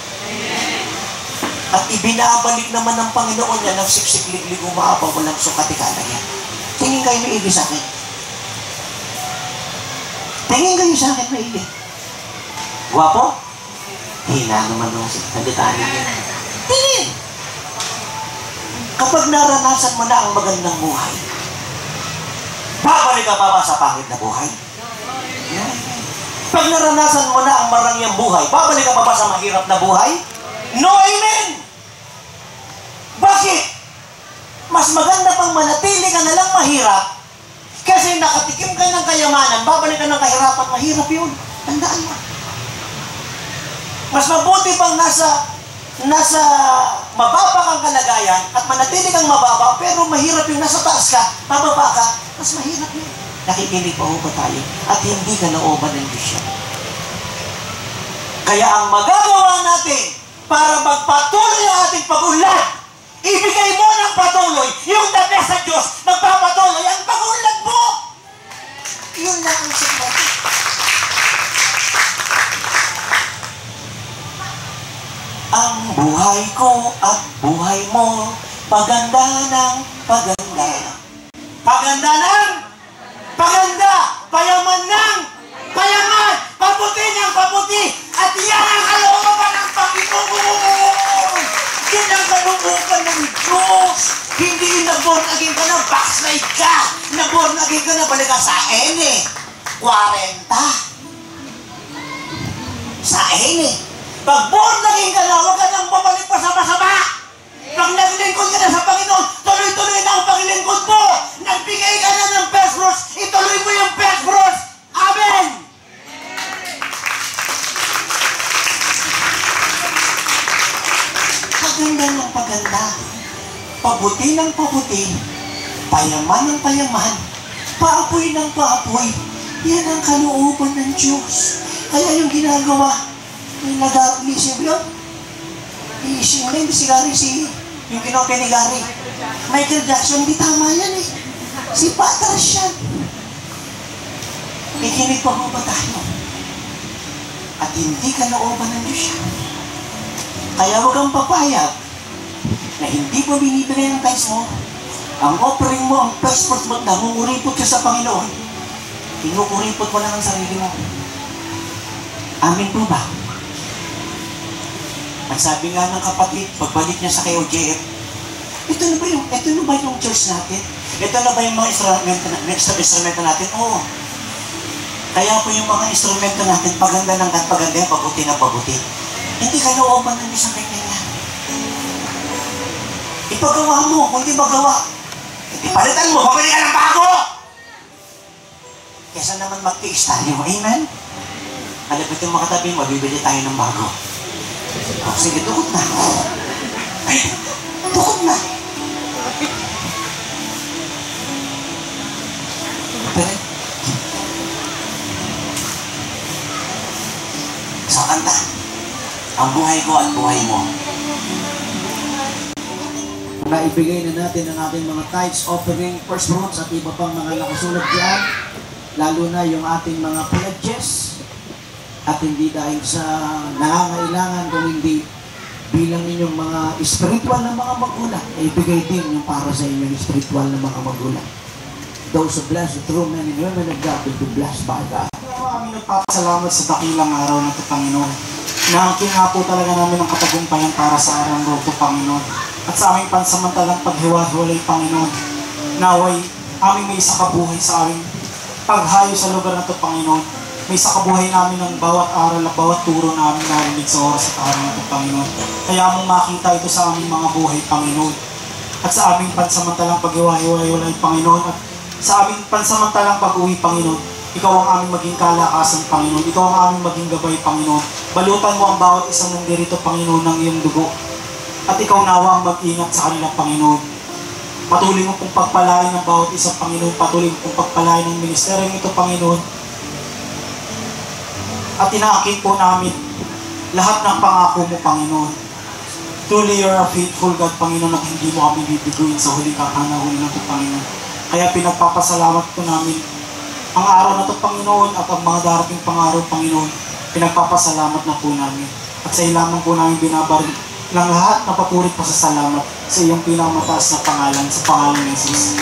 Speaker 2: At ibinabalik naman ng Panginoon niya ng siksik-liglig umaapaw walang sukatikala niya. Tingin kayo may ibig sa akin. Tingin kayo sa akin may ibig. Guwapo? Hina naman nung salitaan niya. Tingin! Kapag naranasan mo na ang magandang buhay, babalik ka pa ba sa pangit na buhay? Pag naranasan mo na ang marangyang buhay, babalik ka pa ba sa mahirap na buhay? No, amen! Bakit? Mas maganda pang manatili ka na lang mahirap kasi nakatikim ka ng kayamanan, babalik ka ng kahirapan, mahirap yun. Tandaan mo. Mas mabuti pang nasa nasa mababa kang kalagayan at manatili kang mababa pero mahirap yung nasa taas ka, mababa ka, mas mahirap yun. Nakikinig pa ba tayo? At hindi ka naoban ng Diyos yan. Kaya ang magagawa natin para magpatuloy ang ating pag-unlad, ibigay mo ng patuloy yung best sa Diyos, magpapatuloy ang pag-unlad mo. Yun lang ang sikreto. Ang buhay ko at buhay mo, paganda ng paganda. Paganda ng paganda, payaman ng payaman, paputi ng paputi, at yan ang kalooban ng Panginoon. Yan ang kalooban ng Diyos. Hindi yung nag-born again ka na, backslide ka. Nag-born again ka na, balik ka sa ene. 40. Sa ene. Pag born again ka na, huwag ka nang babalik pa sa masama. Pag naglingkod ka na sa Panginoon, tuloy-tuloy na ang paglilingkod mo. Nagbigay ka na ng best fruits, ituloy mo yung best fruits. Amen! Paganda ng paganda. Pabuti ng pabuti. Payaman ng payaman. Paapoy ng paapoy. Yan ang kalooban ng Diyos. Kaya yung ginagawa, yung nag-iisip yun, iisip mo na yung si Gary, si, yung kinopya ni Gary. Michael Jackson, di tama yan eh. Si Patras yan. Ikinig pa mo ba tayo? At hindi ka naoban ng Diyos yan. Kaya huwag kang papayag na hindi mo binibigay ang tithes mo. Ang offering mo, ang fruits mo, nangunguripot ka sa Panginoon. Kinunguripot mo lang ang sarili mo. Amin po ba? At sabi nga ng kapatid, pagbalik niya sa KOJF, ito na ba yung, ito na ba yung church natin? Ito na ba yung mga instrumento, na- instrumento natin? Oo. Kaya po yung mga instrumento natin, paganda ng paganda, pabuti ng pabuti. Hindi ka naoban ng isang kanya. Ipagawa mo, kung di magawa. Ipalitan mo, pabili ka ng bago! Kesa naman magtiis tayo. Amen? Malapit yung makatabi mo, bibili tayo ng bago. O, sige, tukot na. Tukot na. Pero, sa kanta, ang buhay ko at buhay mo.
Speaker 3: Naibigay na natin ang ating mga tithes, offering, first fruits at iba pang mga nakasulat diyan. Lalo na yung ating mga pledges. At hindi dahil sa nangangailangan kung hindi bilang ninyong mga spiritual na mga magulang, ibigay din yung para sa inyong spiritual na mga magulang. Those who bless the true men and women of God will be blessed by God.
Speaker 4: Kami nagpapasalamat sa dakilang araw na ito, Panginoon. Naangkin nga po talaga namin ang katagumpayan para sa araw na ito, Panginoon. At sa aming pansamantalang paghiwa-hiwalay, Panginoon, naway aming may isa kabuhay sa aming paghayo sa lugar na ito, Panginoon. May isa kabuhay namin ng bawat aral at bawat turo namin narinig sa oras at araw na ito, Panginoon. Kaya mong makita ito sa aming mga buhay, Panginoon. At sa aming pansamantalang paghiwa-hiwalay, Panginoon. At sa aming pansamantalang pag-uwi, Panginoon, ikaw ang aming maging kalakasan, Panginoon. Ikaw ang aming maging gabay, Panginoon. Balutan mo ang bawat isang nandirito, Panginoon, ng iyong dugo. At ikaw nawa ang mag-ingat sa kanilang, Panginoon. Patuloy mo pong pagpalain ng bawat isang Panginoon. Patuloy mo pong pagpalain ng ministeryong ito, Panginoon. At inaakit po namin lahat ng pangako mo, Panginoon. Truly, you're a faithful God, Panginoon, at hindi mo kami bibiguin sa huling kakanahon na ito, Panginoon. Kaya pinagpapasalamat po namin ang araw na ito, Panginoon, at ang mga darating pangaraw, Panginoon, pinagpapasalamat na po namin. At sa ilamang po namin binabaril ng lahat na papurit pa sa salamat sa iyong pinakamataas na pangalan, sa pangalan ng Jesus.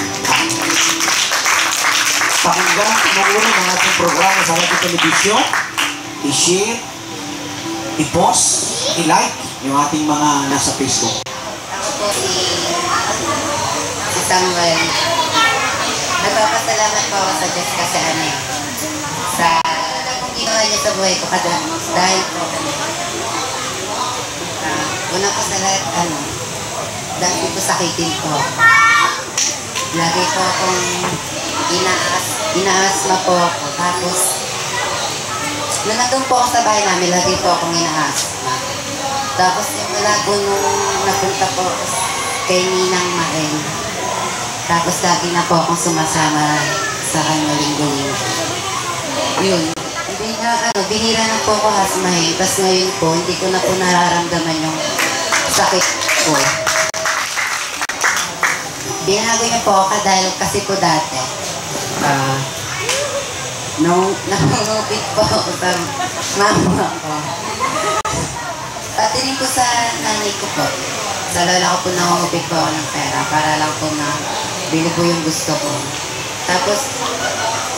Speaker 2: Pakinggan pinuuna ng ating programa sa ating telebisyon. I-share, i-post, i-like yung ating mga nasa Facebook.
Speaker 5: Ako po si, si Samuel. Nagpapasalamat po ako sa Diyos kasi ano sa ginawa niya sa buhay ko kada dahil po uh, una po sa lahat ano dahil po sakitin ko lagi po akong inaas inaasma po ako tapos nung nandun po ako sa bahay namin lagi po akong inaasma tapos yung mula po nung napunta po kay Ninang Maren tapos lagi na po akong sumasama sa kanya linggo-linggo. Yun. Hindi na, ano, binira na po ako asmahin. Tapos ngayon po, hindi ko na po nararamdaman yung sakit ko. Binago niya po ako dahil kasi po dati, ah, nung nangungupit po ako sa mama ko. Pati rin po sa nanay ko po. Sa lola ko po nangungupit po ako ng pera para lang po na bili po yung gusto ko. Tapos,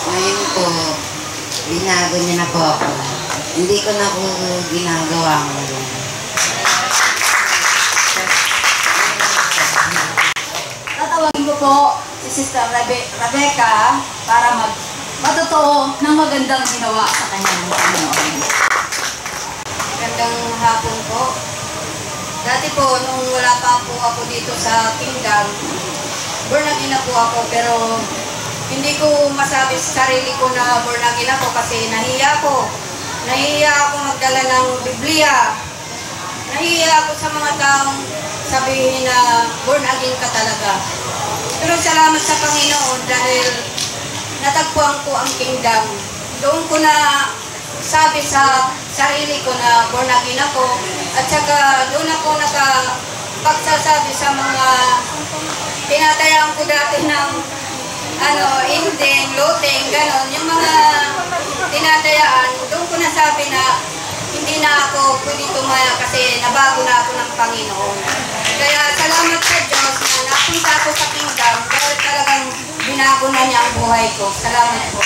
Speaker 5: ngayon po, binago niya na po ako. Hindi ko na po ginagawa ngayon.
Speaker 6: Tatawagin ko po si Sister Rebe- Rebecca para mag matotoo ng magandang ginawa sa kanyang Panginoon.
Speaker 7: Magandang hapon po. Dati po, nung wala pa po ako dito sa kingdom, born again po ako, pero hindi ko masabi sa sarili ko na born again ako kasi nahiya ko. Nahiya ako magdala ng Biblia. Nahiya ako sa mga taong sabihin na born again ka talaga. Pero salamat sa Panginoon dahil natagpuan ko ang kingdom. Doon ko na sabi sa sarili ko na born again ako at saka doon ako naka pagsasabi sa mga tinatayaan ko dati ng ano, inding, looting, ganon, yung mga tinatayaan, doon ko nasabi na hindi na ako pwede tumaya kasi nabago na ako ng Panginoon. Kaya salamat sa Diyos na napunta ako sa kingdom dahil talagang binago na niya ang buhay ko. Salamat po.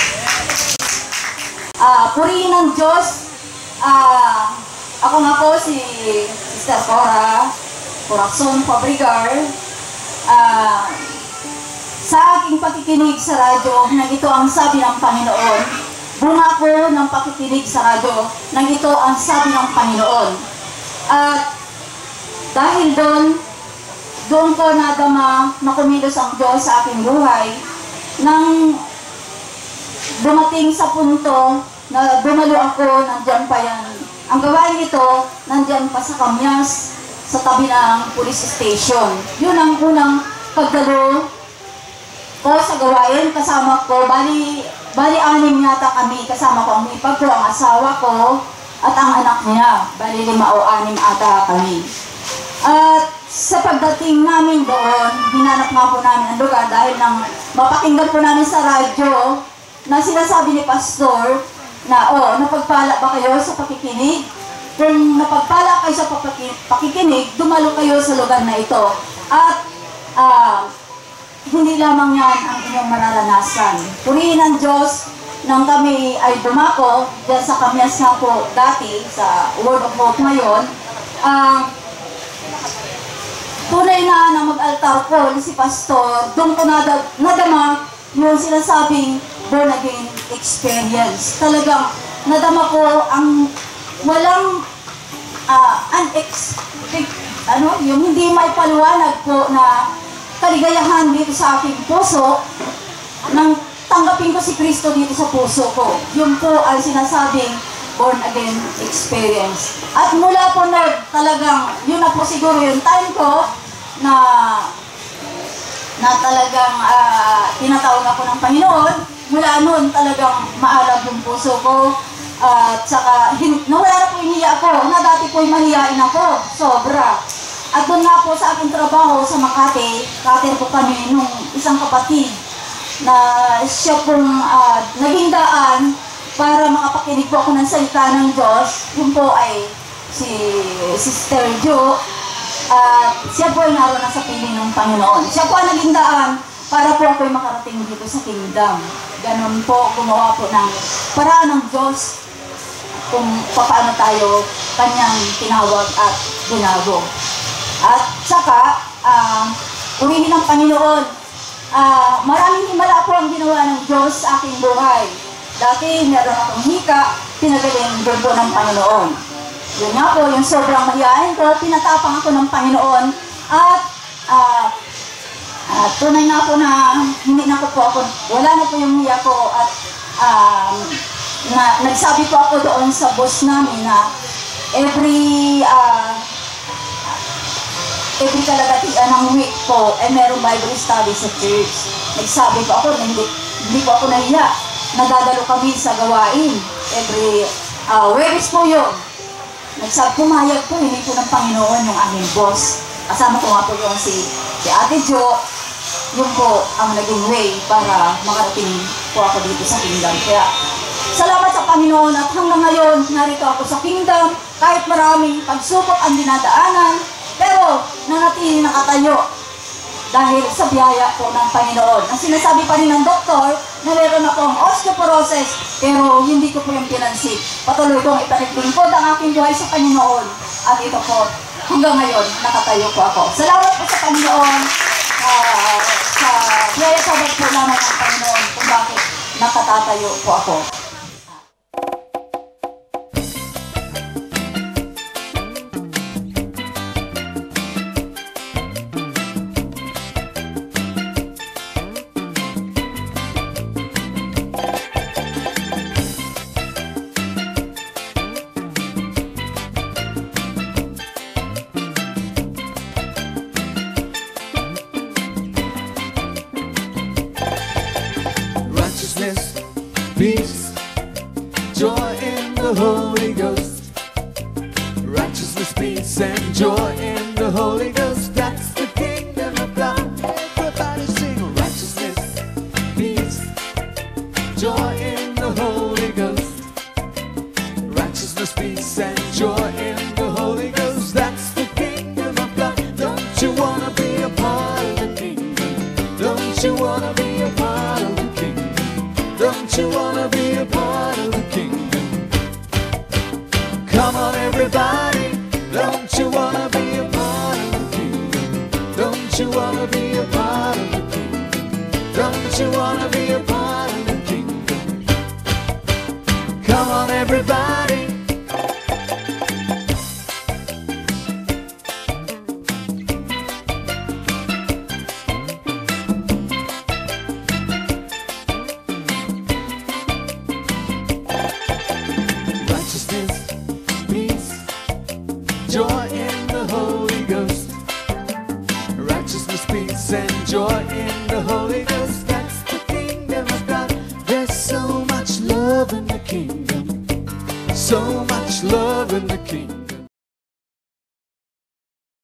Speaker 6: Ah, purihin ng Diyos. Ah, ako nga po si Sister Cora Corazon Fabrigar. Ah, sa aking pakikinig sa radyo, nang ito ang sabi ng Panginoon, bunga ko ng pakikinig sa radyo, nang ito ang sabi ng Panginoon. At dahil doon, doon ko nadama na kumilos ang Diyos sa aking buhay nang dumating sa punto na dumalo ako, nandyan pa yan. Ang gawain ito, nandyan pa sa Kamyas, sa tabi ng police station. Yun ang unang pagdalo ko sa gawain, kasama ko, bali, bali anim yata kami, kasama ko ang ipag ko, ang asawa ko, at ang anak niya. Bali lima o anim ata kami. At sa pagdating namin doon, hinanap nga po namin ang lugar dahil nang mapakinggan po namin sa radyo na sinasabi ni Pastor na, oh, napagpala ba kayo sa pakikinig? Kung napagpala kayo sa pakikinig, dumalo kayo sa lugar na ito. At ah, hindi lamang yan ang inyong mararanasan. Purihin ang Diyos nang kami ay dumako dyan sa kamyas nga po dati sa Word of Hope ngayon. Ah, tunay na na mag-altar ko si Pastor, doon ko nada, nadama yung sinasabing born again experience. Talagang nadama ko ang walang uh, unexpected, ano, yung hindi may paliwanag po na kaligayahan dito sa aking puso nang tanggapin ko si Kristo dito sa puso ko. Yun po ang sinasabing born again experience. At mula po na talagang, yun na po siguro yung time ko na na talagang ah, tinatawag ako ng Panginoon. Mula noon talagang maalab yung puso ko. At saka, hin- nawala na po yung hiya ko. Na dati po yung mahiyain ako. Sobra. At doon nga po sa aking trabaho sa Makati, kater po kami nung isang kapatid na siya pong ah, naging daan para makapakinig po ako ng salita ng Diyos. Yun po ay si Sister Jo. At siya po ay naroon na sa piling ng Panginoon. Siya po ang naging daan para po ako'y makarating dito sa kingdom. Ganon po, gumawa po ng paraan ng Diyos kung paano tayo kanyang tinawag at binago. At saka, uh, purihin ng Panginoon, ah, maraming himala po ang ginawa ng Diyos sa aking buhay. Dati meron akong hika, pinagaling doon po ng Panginoon. Yun nga po, yung sobrang mahihain ko, pinatapang ako ng Panginoon at ah, ah, tunay nga po na hindi na ko po ako, wala na po yung hiya ko at um, na, nagsabi po ako doon sa boss namin na every ah, every kalagatian ng week po, eh merong Bible study sa church. Nagsabi po ako hindi, hindi po ako nahiya. Nadadalo kami sa gawain. Every uh, Webes po yun. Nagsabi, pumayag po, hindi po ng Panginoon yung aming boss. Kasama ko nga po yun si, si Ate Jo. Yun po ang naging way para makarating po ako dito sa kingdom. Kaya Salamat sa Panginoon at hanggang ngayon, narito ako sa kingdom, kahit maraming pagsubok ang dinadaanan, pero nanatili nakatayo dahil sa biyaya po ng Panginoon. Ang sinasabi pa rin ng doktor na meron akong osteoporosis, pero hindi ko po yung pinansin. Patuloy kong ipaniglingkod ang aking buhay sa Panginoon. At ito po, hanggang ngayon, nakatayo po ako. Salamat po sa Panginoon ah, sa biyaya sa po lamang ng Panginoon kung bakit nakatatayo po ako.